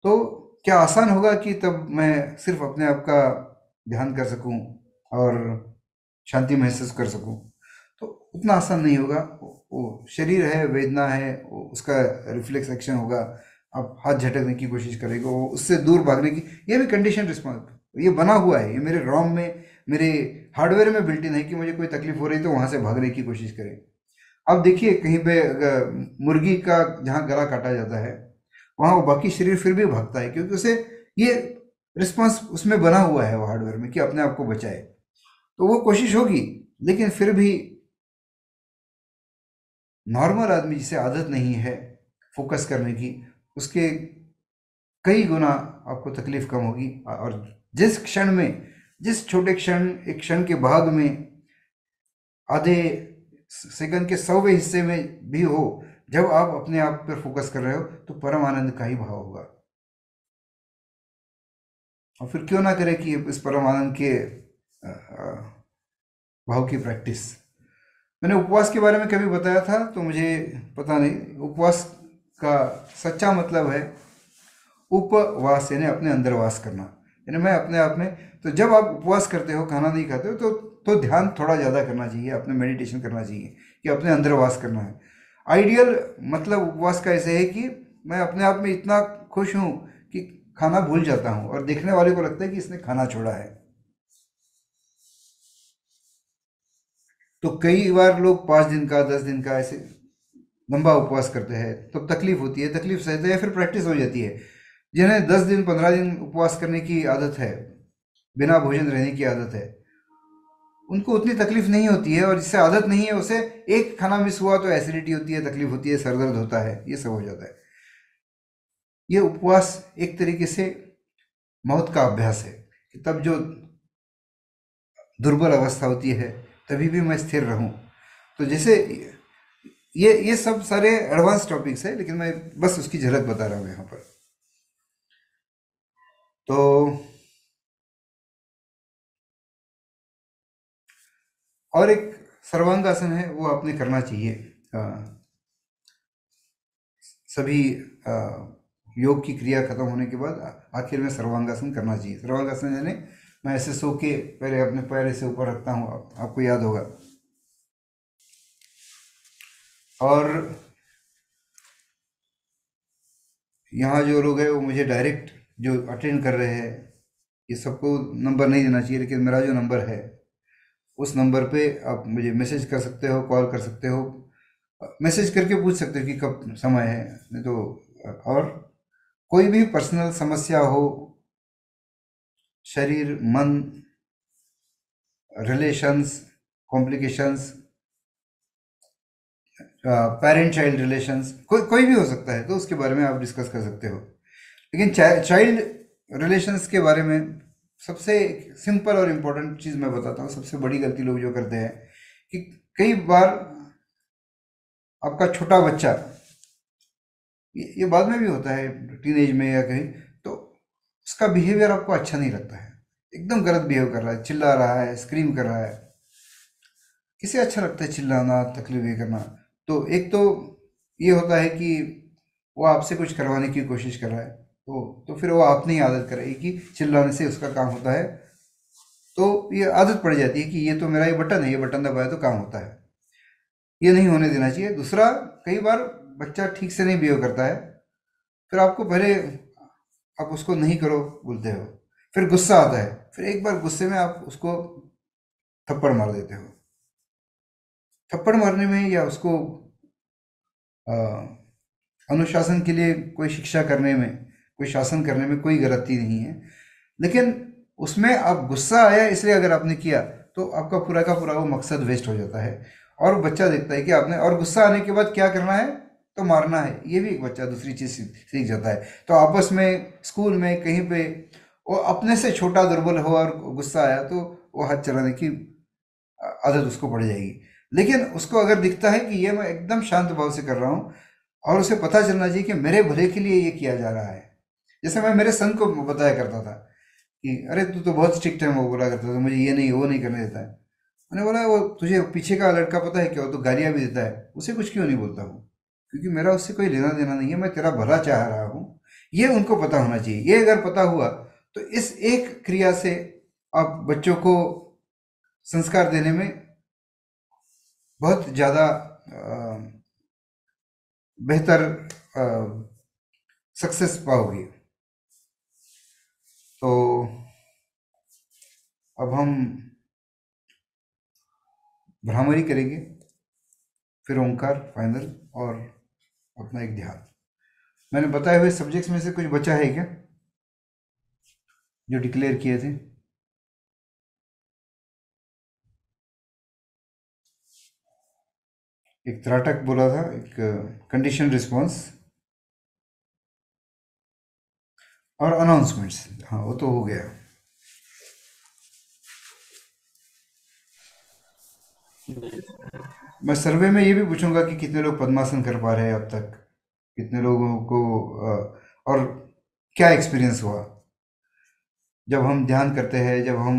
तो क्या आसान होगा कि तब मैं सिर्फ़ अपने आप का ध्यान कर सकूँ और शांति महसूस कर सकूँ? तो उतना आसान नहीं होगा। वो शरीर है, वेदना है उसका रिफ्लेक्स एक्शन होगा। आप हाथ झटकने की कोशिश करेगा, वो उससे दूर भागने की, ये भी कंडीशन रिस्पॉन्स ये बना हुआ है, ये मेरे रोम में, मेरे हार्डवेयर में बिल्ट इन है कि मुझे कोई तकलीफ़ हो रही तो वहाँ से भागने की कोशिश करें। अब देखिए, कहीं पे मुर्गी का जहाँ गला काटा जाता है, वहाँ वो बाकी शरीर फिर भी भागता है, क्योंकि उसे ये रिस्पॉन्स उसमें बना हुआ है वो हार्डवेयर में कि अपने आप को बचाए। तो वो कोशिश होगी, लेकिन फिर भी नॉर्मल आदमी जिसे आदत नहीं है फोकस करने की, उसके कई गुना आपको तकलीफ़ कम होगी। और जिस क्षण में, जिस छोटे क्षण, एक क्षण के भाग में आधे सेकंड के सौवे हिस्से में भी हो, जब आप अपने आप पर फोकस कर रहे हो तो परम आनंद का ही भाव होगा। और फिर क्यों ना करें कि इस परम आनंद के भाव की प्रैक्टिस। मैंने उपवास के बारे में कभी बताया था तो मुझे पता नहीं। उपवास का सच्चा मतलब है उपवास यानी अपने अंदर वास करना। यानी मैं अपने आप में तो जब आप उपवास करते हो, खाना नहीं खाते हो तो तो ध्यान थोड़ा ज़्यादा करना चाहिए, अपने मेडिटेशन करना चाहिए, कि अपने अंदर वास करना है। आइडियल मतलब उपवास का ऐसे है कि मैं अपने आप में इतना खुश हूँ कि खाना भूल जाता हूँ, और देखने वाले को लगता है कि इसने खाना छोड़ा है। तो कई बार लोग पाँच दिन का, दस दिन का ऐसे लंबा उपवास करते हैं तो तकलीफ़ होती है, तकलीफ़ सहते हैं, फिर प्रैक्टिस हो जाती है। जिन्हें दस दिन, पंद्रह दिन उपवास करने की आदत है, बिना भोजन रहने की आदत है, उनको उतनी तकलीफ़ नहीं होती है और जिससे आदत नहीं है, उसे एक खाना मिस हुआ तो एसिडिटी होती है, तकलीफ़ होती है सरदर्द होता है, ये सब हो जाता है। ये उपवास एक तरीके से मौत का अभ्यास है कि तब जो दुर्बल अवस्था होती है तभी भी मैं स्थिर रहूँ। तो जैसे ये ये सब सारे एडवांस टॉपिक्स है लेकिन मैं बस उसकी झलक बता रहा हूँ यहाँ पर। तो और एक सर्वांगासन है वो आपने करना चाहिए। आ, सभी आ, योग की क्रिया खत्म होने के बाद आखिर में सर्वांगासन करना चाहिए। सर्वांगासन यानी मैं ऐसे सो के पहले अपने पैर ऐसे ऊपर रखता हूँ, आपको याद होगा। और यहाँ जो लोग हैं, वो मुझे डायरेक्ट जो अटेंड कर रहे हैं, ये सबको नंबर नहीं देना चाहिए, लेकिन मेरा जो नंबर है, उस नंबर पे आप मुझे मैसेज कर सकते हो कॉल कर सकते हो। मैसेज करके पूछ सकते हो कि कब समय है, नहीं तो और कोई भी पर्सनल समस्या हो शरीर मन relations complications parent child relations कोई कोई भी हो सकता है तो उसके बारे में आप डिस्कस कर सकते हो। लेकिन चाइल्ड रिलेशंस के बारे में सबसे सिंपल और इम्पोर्टेंट चीज़ मैं बताता हूँ सबसे बड़ी गलती लोग जो करते हैं कि कई बार आपका छोटा बच्चा ये, बाद में भी होता है टीनेज में या कहीं उसका बिहेवियर आपको अच्छा नहीं लगता है। एकदम गलत बिहेव कर रहा है, चिल्ला रहा है स्क्रीम कर रहा है। किसे अच्छा लगता है चिल्लाना, तकलीफ़ करना? तो एक तो ये होता है कि वो आपसे कुछ करवाने की कोशिश कर रहा है तो तो फिर वो आपने ही आदत करेगी कि चिल्लाने से उसका काम होता है। तो ये आदत पड़ जाती है कि ये तो मेरा ये बटन है, ये बटन दबाया तो काम होता है। ये नहीं होने देना चाहिए। दूसरा, कई बार बच्चा ठीक से नहीं बिहेव करता है, फिर आपको पहले आप उसको नहीं करो बोलते हो। फिर गुस्सा आता है। फिर एक बार गुस्से में आप उसको थप्पड़ मार देते हो। थप्पड़ मारने में या उसको आ, अनुशासन के लिए कोई शिक्षा करने में कोई शासन करने में कोई गलती नहीं है। लेकिन उसमें आप गुस्सा आया इसलिए अगर आपने किया तो आपका पूरा का पूरा वो मकसद वेस्ट हो जाता है। और बच्चा देखता है कि आपने और गुस्सा आने के बाद क्या करना है? तो मारना है, ये भी एक बच्चा दूसरी चीज़ सीख जाता है। तो आपस में, स्कूल में, कहीं पे, वो अपने से छोटा दुर्बल हो और गुस्सा आया तो वो हाथ चलाने की आदत उसको पड़ जाएगी। लेकिन उसको अगर दिखता है कि ये मैं एकदम शांत भाव से कर रहा हूँ और उसे पता चलना चाहिए कि मेरे भले के लिए ये किया जा रहा है। जैसे मैं मेरे सन को बताया करता था कि, अरे, तू तो बहुत स्ट्रिक्ट है वो बोला करता था, मुझे ये नहीं, वो नहीं करने देता है। मैंने बोला, वो तुझे पीछे का लड़का पता है क्या? वो तो गालियाँ भी देता है। उसे कुछ क्यों नहीं बोलता हूँ क्योंकि मेरा उससे कोई लेना देना नहीं है, मैं तेरा भला चाह रहा हूँ। ये उनको पता होना चाहिए। ये अगर पता हुआ तो इस एक क्रिया से आप बच्चों को संस्कार देने में बहुत ज़्यादा बेहतर सक्सेस पाओगे। तो अब हम भ्रामरी करेंगे, फिर ओंकार फाइनल और अपना एक ध्यान मैंने बताए हुए सब्जेक्ट्स में से कुछ बचा है क्या? जो डिक्लेयर किए थे। एक त्राटक बोला था, एक कंडीशन रिस्पॉन्स और अनाउंसमेंट्स हाँ वो तो हो गया। मैं सर्वे में ये भी पूछूँगा कि कितने लोग पद्मासन कर पा रहे हैं अब तक? कितने लोगों को और क्या एक्सपीरियंस हुआ? जब हम ध्यान करते हैं जब हम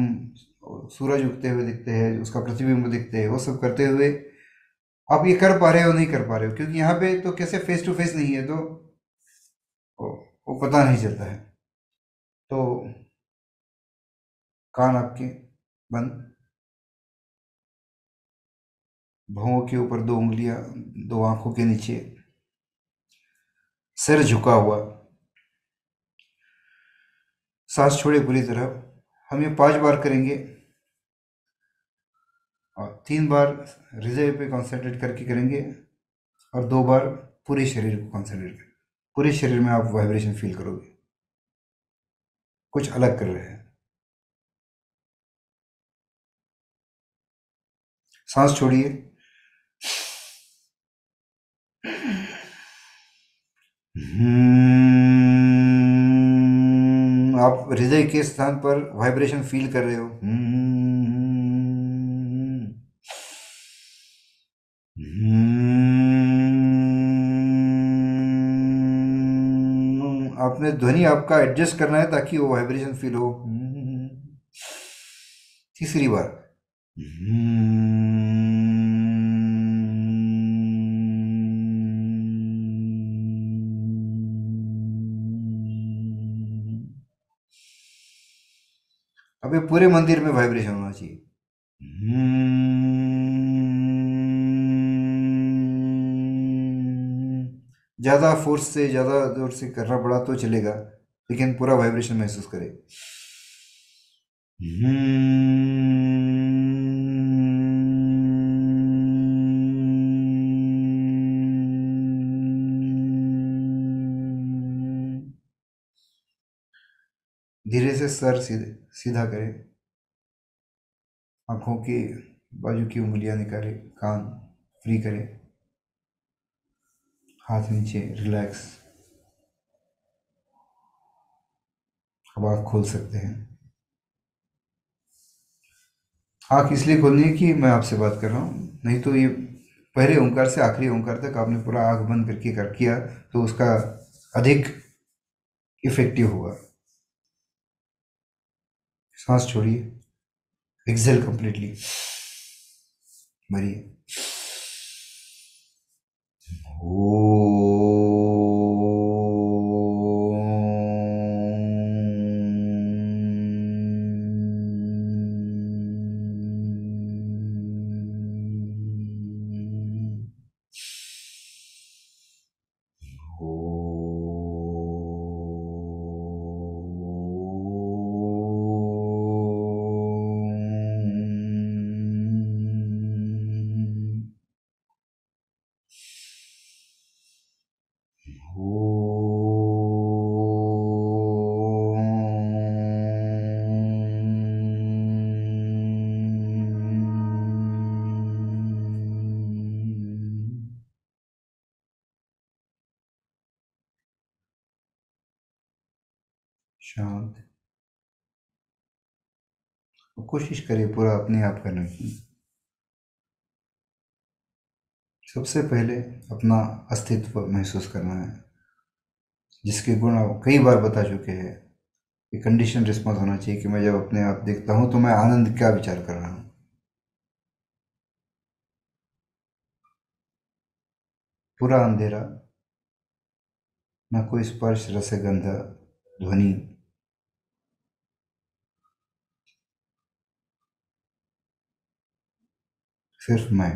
सूरज उगते हुए दिखते हैं उसका प्रतिबिंब दिखते हैं वो सब करते हुए आप ये कर पा रहे हो नहीं कर पा रहे हो? क्योंकि यहाँ पे तो कैसे फेस टू फेस नहीं है तो वो, पता नहीं चलता है। तो कान आपके बंद? भवों के ऊपर दो उंगलियाँ, दो आँखों के नीचे। सिर झुका हुआ। सांस छोड़े पूरी तरह। हम ये पाँच बार करेंगे। और तीन बार हृदय पे कंसंट्रेट करके करेंगे। और दो बार पूरे शरीर को कंसंट्रेट करेंगे पूरे शरीर में आप वाइब्रेशन फील करोगे। कुछ अलग कर रहे हैं। सांस छोड़िए। आप हृदय के स्थान पर वाइब्रेशन फील कर रहे हो। हम्म, आपने ध्वनि आपका एडजस्ट करना है ताकि वो वाइब्रेशन फील हो। तीसरी बार अब ये पूरे मंदिर में वाइब्रेशन होना चाहिए। ज़्यादा फोर्स से, ज़्यादा ज़ोर से करना पड़ा तो चलेगा, लेकिन पूरा वाइब्रेशन महसूस करें। से सर सीधे, सीधा करें। आँखों की बाजू की उंगलियाँ निकालें, कान फ्री करें। हाथ नीचे रिलैक्स अब आँख खोल सकते हैं। आँख इसलिए खोलनी है कि मैं आपसे बात कर रहा हूँ। नहीं तो ये पहले ओंकार से आखिरी ओंकार तक आपने पूरा आँख बंद करके कर किया तो उसका अधिक इफ़ेक्टिव होगा। सांस छोड़िए एक्सेल कंप्लीटली मरिए। ओ कोशिश करें पूरा अपने आप करने की। सबसे पहले अपना अस्तित्व महसूस करना है, जिसके गुण आप कई बार बता चुके हैं कि कंडीशन रिस्पॉन्स होना चाहिए कि मैं जब अपने आप देखता हूँ तो मैं आनंद क्या विचार कर रहा हूँ। पूरा अंधेरा, ना कोई स्पर्श रसगंध ध्वनि सिर्फ़ मैं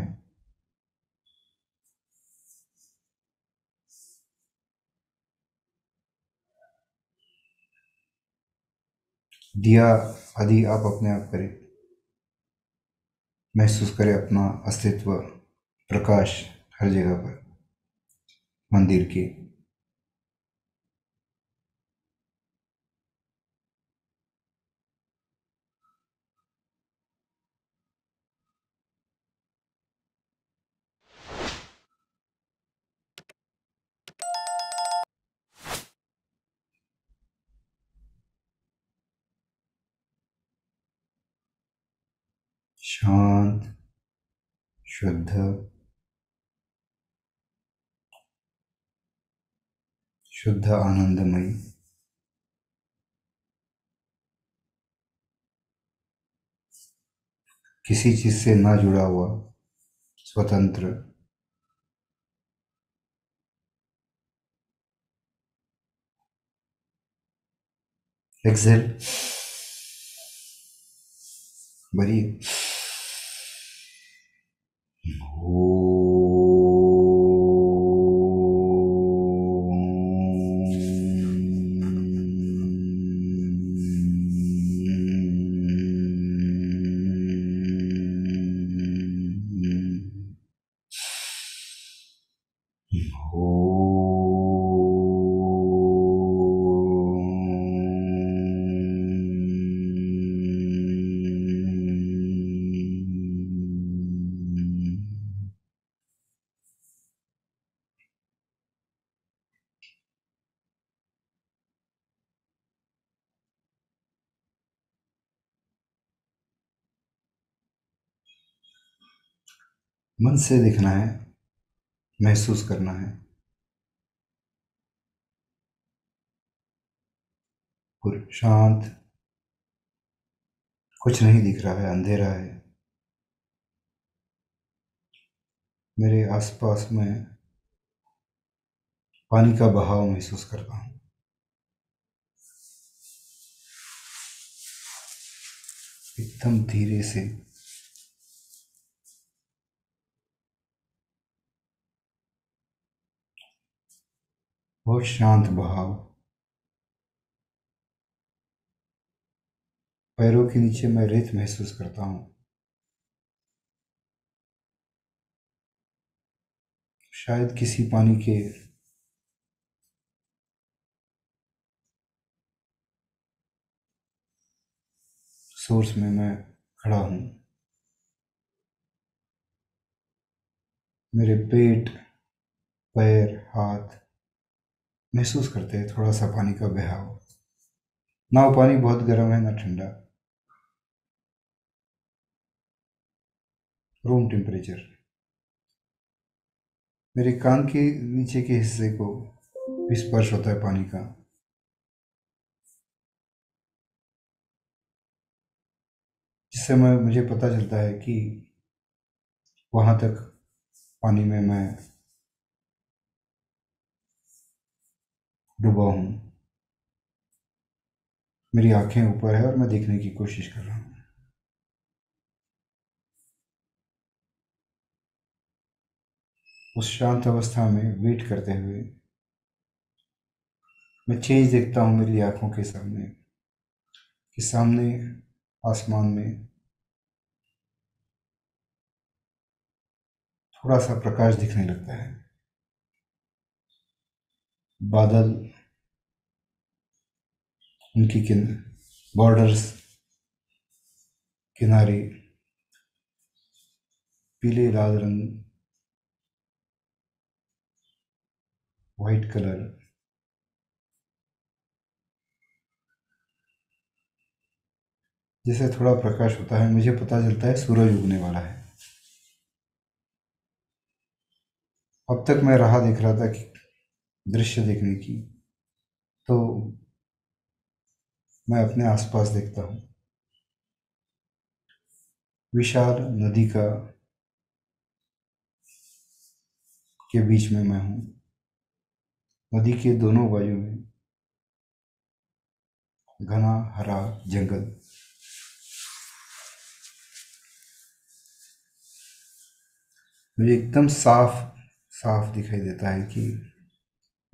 दिया, आदि आप अपने आप करें। महसूस करें अपना अस्तित्व, प्रकाश हर जगह पर, मंदिर के शांत शुद्ध शुद्ध आनंदमयी। किसी चीज़ से ना जुड़ा हुआ स्वतंत्र। एक्सेल बड़ी मन से दिखना है, महसूस करना है। शांत। कुछ नहीं दिख रहा है, अंधेरा है। मेरे आसपास में पानी का बहाव महसूस करता हूँ। एकदम धीरे से बहुत शांत बहाव। पैरों के नीचे मैं रेत महसूस करता हूँ। शायद किसी पानी के सोर्स में मैं खड़ा हूँ। मेरे पेट, पैर, हाथ महसूस करते हैं, थोड़ा सा पानी का बहाव। ना वो पानी बहुत गर्म है, ना ठंडा। रूम टेम्परेचर मेरे कान के नीचे के हिस्से को भी स्पर्श होता है पानी का। जिससे मैं, मुझे पता चलता है कि वहाँ तक पानी में मैं डूबा हूँ मेरी आँखें ऊपर है और मैं देखने की कोशिश कर रहा हूँ। उस शांत अवस्था में वेट करते हुए मैं चेंज देखता हूँ मेरी आँखों के सामने, कि सामने आसमान में थोड़ा सा प्रकाश दिखने लगता है। बादल, उनकी किन बॉर्डर्स किनारे, पीले लाल रंग वाइट कलर जैसे थोड़ा प्रकाश होता है, मुझे पता चलता है सूरज उगने वाला है। अब तक मैं राह देख रहा था कि दृश्य देखने की। तो मैं अपने आसपास देखता हूँ। विशाल नदी का के बीच में मैं हूँ। नदी के दोनों बाजू में घना हरा जंगल। मुझे एकदम साफ़ साफ़ दिखाई देता है कि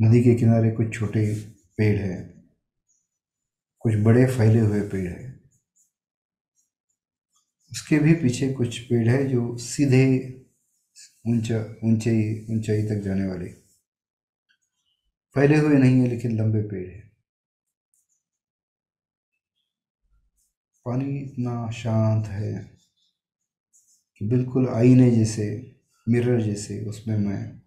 नदी के किनारे कुछ छोटे पेड़ हैं। कुछ बड़े फैले हुए पेड़ हैं। उसके भी पीछे कुछ पेड़ है जो सीधे ऊँचा ऊंचाई ऊंचाई तक जाने वाले। फैले हुए नहीं है, लेकिन लंबे पेड़ है। पानी इतना शांत है कि बिल्कुल आईने जैसे, मिरर जैसे, उसमें मैं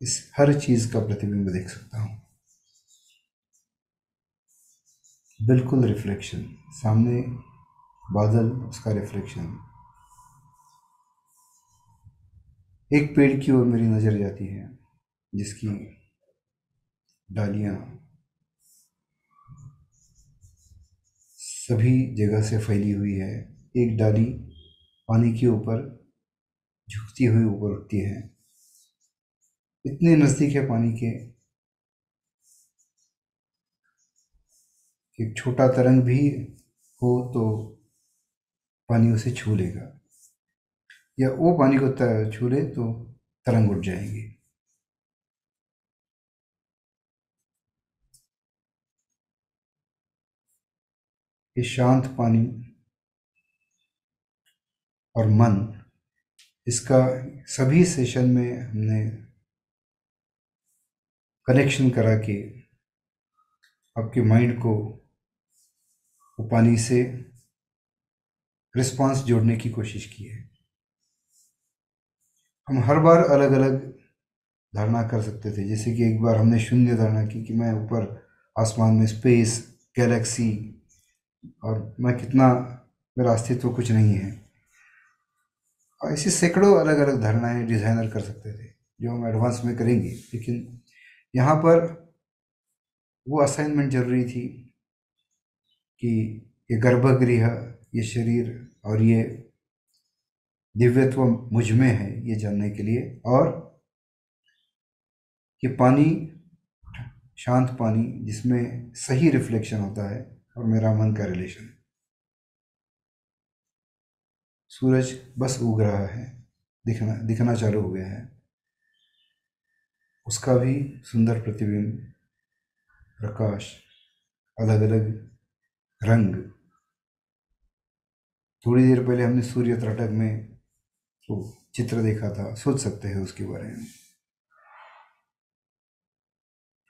इस हर चीज़ का प्रतिबिंब देख सकता हूँ। बिल्कुल रिफ्लेक्शन सामने बादल, उसका रिफ्लेक्शन एक पेड़ की ओर मेरी नज़र जाती है, जिसकी डालियाँ सभी जगह से फैली हुई है। एक डाली पानी के ऊपर झुकती हुई ऊपर उठती है। इतने नज़दीक है पानी के एक छोटा तरंग भी हो तो पानी उसे छू लेगा। या वो पानी को छू ले तो तरंग उठ जाएँगे। ये शांत पानी और मन, इसका सभी सेशन में हमने कनेक्शन करा के आपके माइंड को वो पानी से रिस्पांस जोड़ने की कोशिश की है। हम हर बार अलग अलग धारणा कर सकते थे, जैसे कि एक बार हमने शून्य धारणा की कि मैं ऊपर आसमान में स्पेस गैलेक्सी और मैं कितना मेरा अस्तित्व कुछ नहीं है। ऐसी सैकड़ों अलग अलग धारणाएँ डिज़ाइनर कर सकते थे, जो हम एडवांस में करेंगे, लेकिन यहाँ पर वो असाइनमेंट ज़रूरी थी कि ये गर्भगृह, ये शरीर और ये दिव्यत्व मुझमें है ये जानने के लिए और ये पानी, शांत पानी जिसमें सही रिफ्लेक्शन होता है और मेरा मन का रिलेशन सूरज बस उग रहा है, दिखना दिखना चालू हो गया है। उसका भी सुंदर प्रतिबिंब, प्रकाश अलग अलग रंग। थोड़ी देर पहले हमने सूर्य त्रटक में वो चित्र देखा था, सोच सकते हैं उसके बारे में।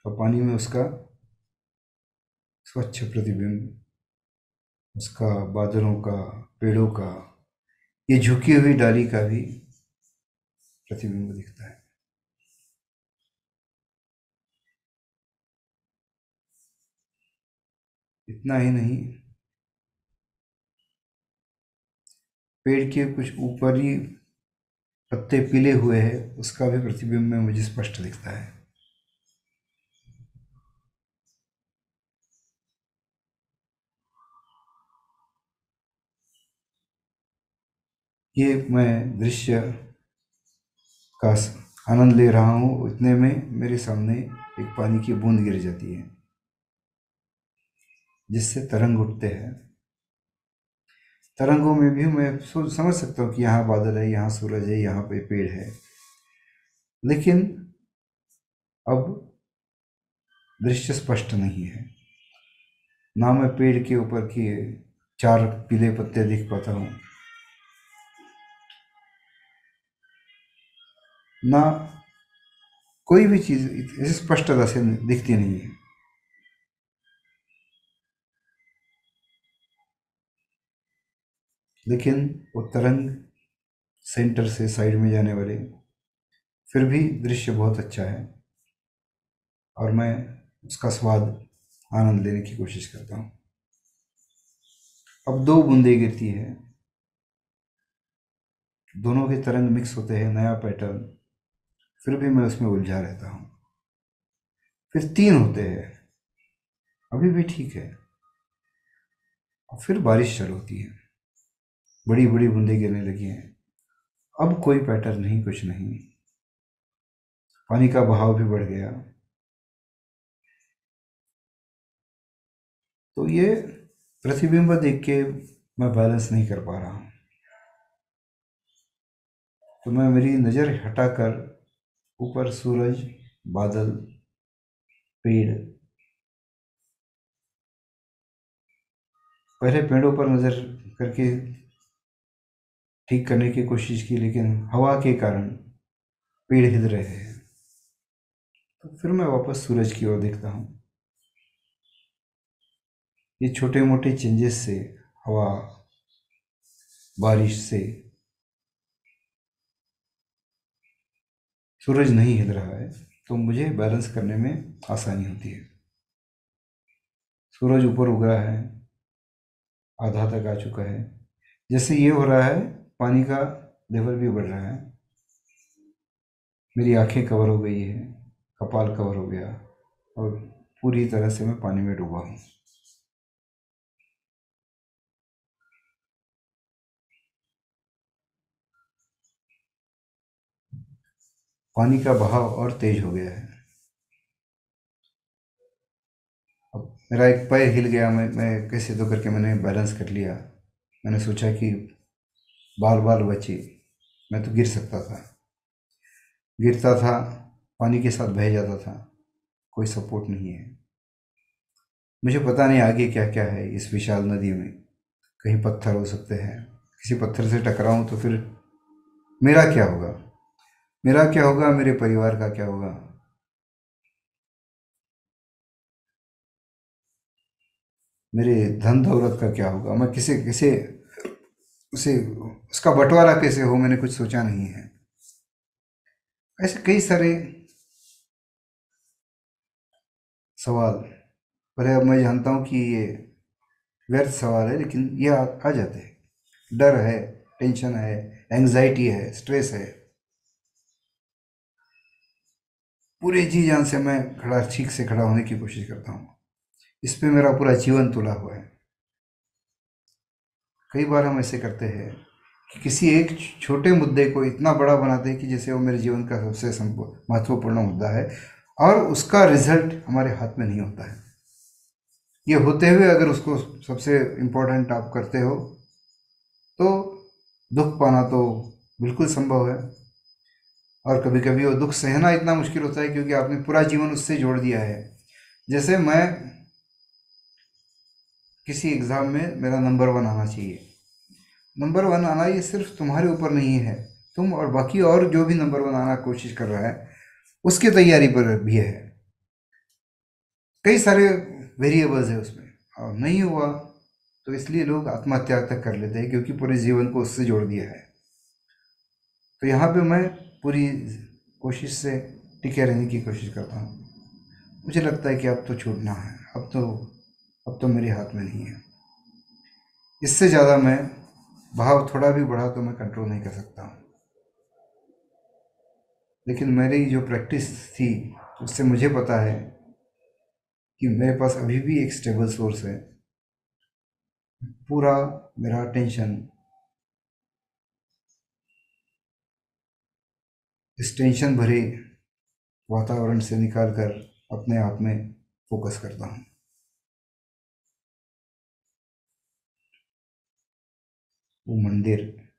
और पानी में उसका स्वच्छ प्रतिबिंब, उसका बादलों का, पेड़ों का, ये झुकी हुई डाली का भी प्रतिबिंब दिखता है। इतना ही नहीं। पेड़ के कुछ ऊपरी पत्ते पीले हुए हैं, उसका भी प्रतिबिंब में मुझे स्पष्ट दिखता है। ये मैं दृश्य का आनंद ले रहा हूँ। इतने में मेरे सामने एक पानी की बूंद गिर जाती है। जिससे तरंग उठते हैं। तरंगों में भी मैं समझ सकता हूँ कि यहाँ बादल है, यहाँ सूरज है, यहाँ पे पेड़ है। लेकिन अब दृश्य स्पष्ट नहीं है। ना मैं पेड़ के ऊपर के चार पीले पत्ते दिख पाता हूँ। ना कोई भी चीज़ स्पष्टता से दिखती नहीं है। लेकिन वो तरंग सेंटर से साइड में जाने वाले, फिर भी दृश्य बहुत अच्छा है। और मैं उसका स्वाद आनंद लेने की कोशिश करता हूँ। अब दो बूंदे गिरती है। दोनों के तरंग मिक्स होते हैं, नया पैटर्न। फिर भी मैं उसमें उलझा रहता हूँ। फिर तीन होते हैं। अभी भी ठीक है। और फिर बारिश चल होती है। बड़ी बड़ी बूंदे गिरने लगी हैं। अब कोई पैटर्न नहीं, कुछ नहीं। पानी का बहाव भी बढ़ गया। तो ये प्रतिबिंब देख के मैं बैलेंस नहीं कर पा रहा। हूँ तो मैं मेरी नज़र हटाकर ऊपर सूरज, बादल, पेड़। पहले पेड़ों पर नज़र करके ठीक करने की कोशिश की, लेकिन हवा के कारण पेड़ हिल रहे हैं। तो फिर मैं वापस सूरज की ओर देखता हूँ। ये छोटे मोटे चेंजेस से हवा, बारिश से सूरज नहीं हिल रहा है तो मुझे बैलेंस करने में आसानी होती है। सूरज ऊपर उग रहा है, आधा तक आ चुका है। जैसे ये हो रहा है पानी का लेवल भी बढ़ रहा है। मेरी आँखें कवर हो गई है, कपाल कवर हो गया और पूरी तरह से मैं पानी में डूबा हूँ। पानी का बहाव और तेज हो गया है। अब मेरा एक पैर हिल गया, मैं मैं कैसे तो करके मैंने बैलेंस कर लिया। मैंने सोचा कि बाल बाल बचे, मैं तो गिर सकता था। गिरता था, पानी के साथ बह जाता था, कोई सपोर्ट नहीं है। मुझे पता नहीं आगे क्या क्या है इस विशाल नदी में। कहीं पत्थर हो सकते हैं, किसी पत्थर से टकराऊं तो फिर मेरा क्या होगा? मेरा क्या होगा, मेरे परिवार का क्या होगा? मेरे धन दौलत का क्या होगा? मैं किसे किसे उसे उसका बंटवारा कैसे हो मैंने कुछ सोचा नहीं है। ऐसे कई सारे सवाल। पहले अब मैं जानता हूँ कि ये व्यर्थ सवाल है लेकिन ये आ, आ जाते हैं। डर है टेंशन है एंजाइटी है स्ट्रेस है। पूरे जी जान से मैं खड़ा ठीक से खड़ा होने की कोशिश करता हूँ। इस पर मेरा पूरा जीवन तुला हुआ है। कई बार हम ऐसे करते हैं कि किसी एक छोटे मुद्दे को इतना बड़ा बनाते हैं कि जैसे वो मेरे जीवन का सबसे महत्वपूर्ण मुद्दा है और उसका रिज़ल्ट हमारे हाथ में नहीं होता है। ये होते हुए अगर उसको सबसे इम्पोर्टेंट आप करते हो तो दुख पाना तो बिल्कुल संभव है। और कभी कभी वो दुख सहना इतना मुश्किल होता है क्योंकि आपने पूरा जीवन उससे जोड़ दिया है। जैसे मैं किसी एग्ज़ाम में मेरा नंबर वन आना चाहिए। नंबर वन आना ये सिर्फ़ तुम्हारे ऊपर नहीं है। तुम और बाकी और जो भी नंबर वन आना कोशिश कर रहा है, उसकी तैयारी पर भी है। कई सारे वेरिएबल्स है उसमें। और नहीं हुआ तो इसलिए लोग आत्महत्या तक कर लेते हैं, क्योंकि पूरे जीवन को उससे जोड़ दिया है। तो यहाँ पे मैं पूरी कोशिश से टिके रहने की कोशिश करता हूँ। मुझे लगता है कि अब तो छूटना है। अब तो अब तो मेरे हाथ में नहीं है। इससे ज़्यादा मैं भाव थोड़ा भी बढ़ा तो मैं कंट्रोल नहीं कर सकता हूँ। लेकिन मेरी जो प्रैक्टिस थी, उससे मुझे पता है कि मेरे पास अभी भी एक स्टेबल सोर्स है। पूरा मेरा टेंशन इस टेंशन भरे वातावरण से निकाल कर अपने आप में फोकस करता हूँ। वो मंदिर,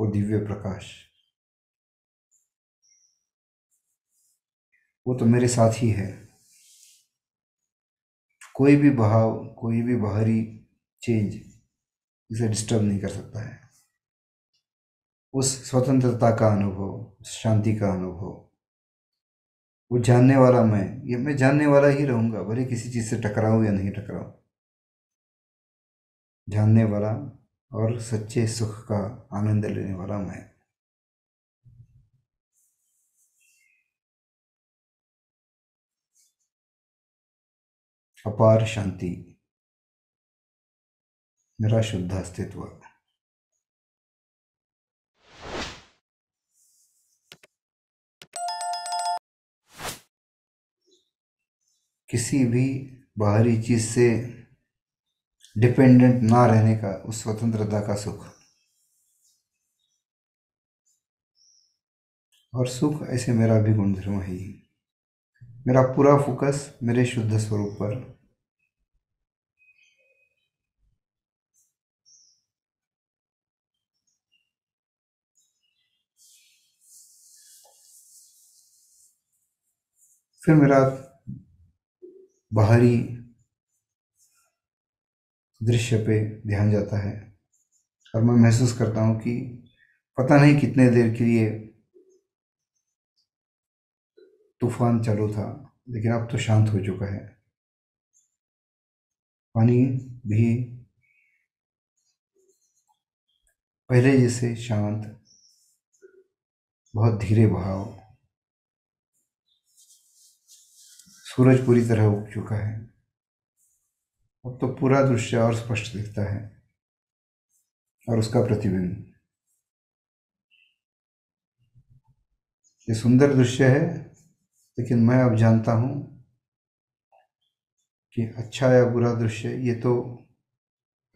वो दिव्य प्रकाश। वो तो मेरे साथ ही है। कोई भी बहाव, कोई भी बाहरी चेंज इसे डिस्टर्ब नहीं कर सकता है। उस स्वतंत्रता का अनुभव शांति का अनुभव। वो जानने वाला मैं, ये मैं जानने वाला ही रहूँगा, भले किसी चीज़ से टकराऊँ या नहीं टकराऊँ। जानने वाला और सच्चे सुख का आनंद लेने वाला मैं। अपार शांति। मेरा शुद्ध अस्तित्व। किसी भी बाहरी चीज़ से डिपेंडेंट ना रहने का, उस स्वतंत्रता का सुख। और सुख ऐसे मेरा भी गुणधर्म है। मेरा पूरा फोकस मेरे शुद्ध स्वरूप पर। फिर मेरा बाहरी दृश्य पे ध्यान जाता है। और मैं महसूस करता हूँ कि पता नहीं कितने देर के लिए तूफ़ान चालू था, लेकिन अब तो शांत हो चुका है। पानी भी पहले जैसे शांत, बहुत धीरे बहाव। सूरज पूरी तरह उग चुका है। अब तो पूरा दृश्य और स्पष्ट दिखता है और उसका प्रतिबिंब। ये सुंदर दृश्य है, लेकिन मैं अब जानता हूँ कि अच्छा या बुरा दृश्य, ये तो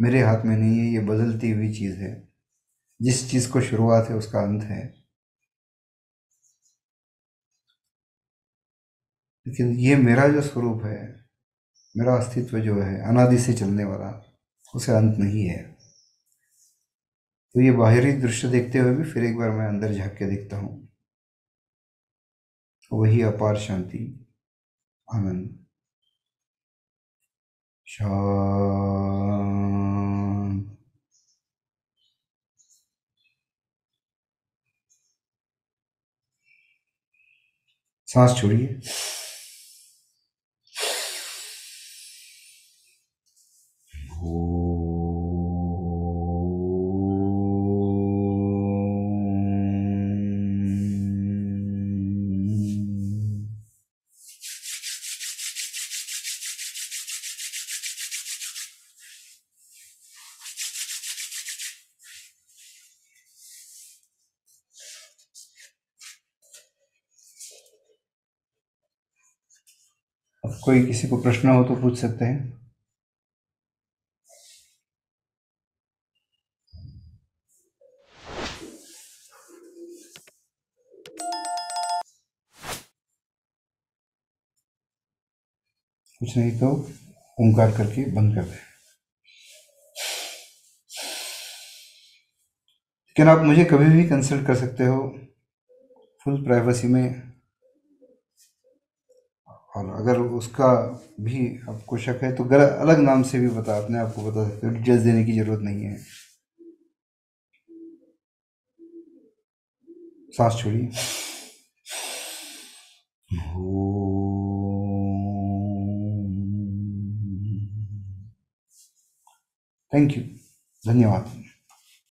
मेरे हाथ में नहीं है, ये बदलती हुई चीज़ है। जिस चीज़ को शुरुआत है, उसका अंत है। लेकिन ये मेरा जो स्वरूप है मेरा अस्तित्व जो है, अनादि से चलने वाला उसे अंत नहीं है। तो ये बाहरी दृश्य देखते हुए भी फिर एक बार मैं अंदर झाँक के देखता हूँ। वही अपार शांति, आनंद। सांस छोड़िए। कोई किसी को प्रश्न हो तो पूछ सकते हैं। कुछ नहीं तो ओंकार करके बंद कर दें। लेकिन आप मुझे कभी भी कंसल्ट कर सकते हो फुल प्राइवेसी में। और अगर उसका भी आपको शक है तो अलग नाम से भी बता, अपने आपको बता सकते हो डिटेल्स देने की ज़रूरत नहीं है। सांस छोड़िए। थैंक यू धन्यवाद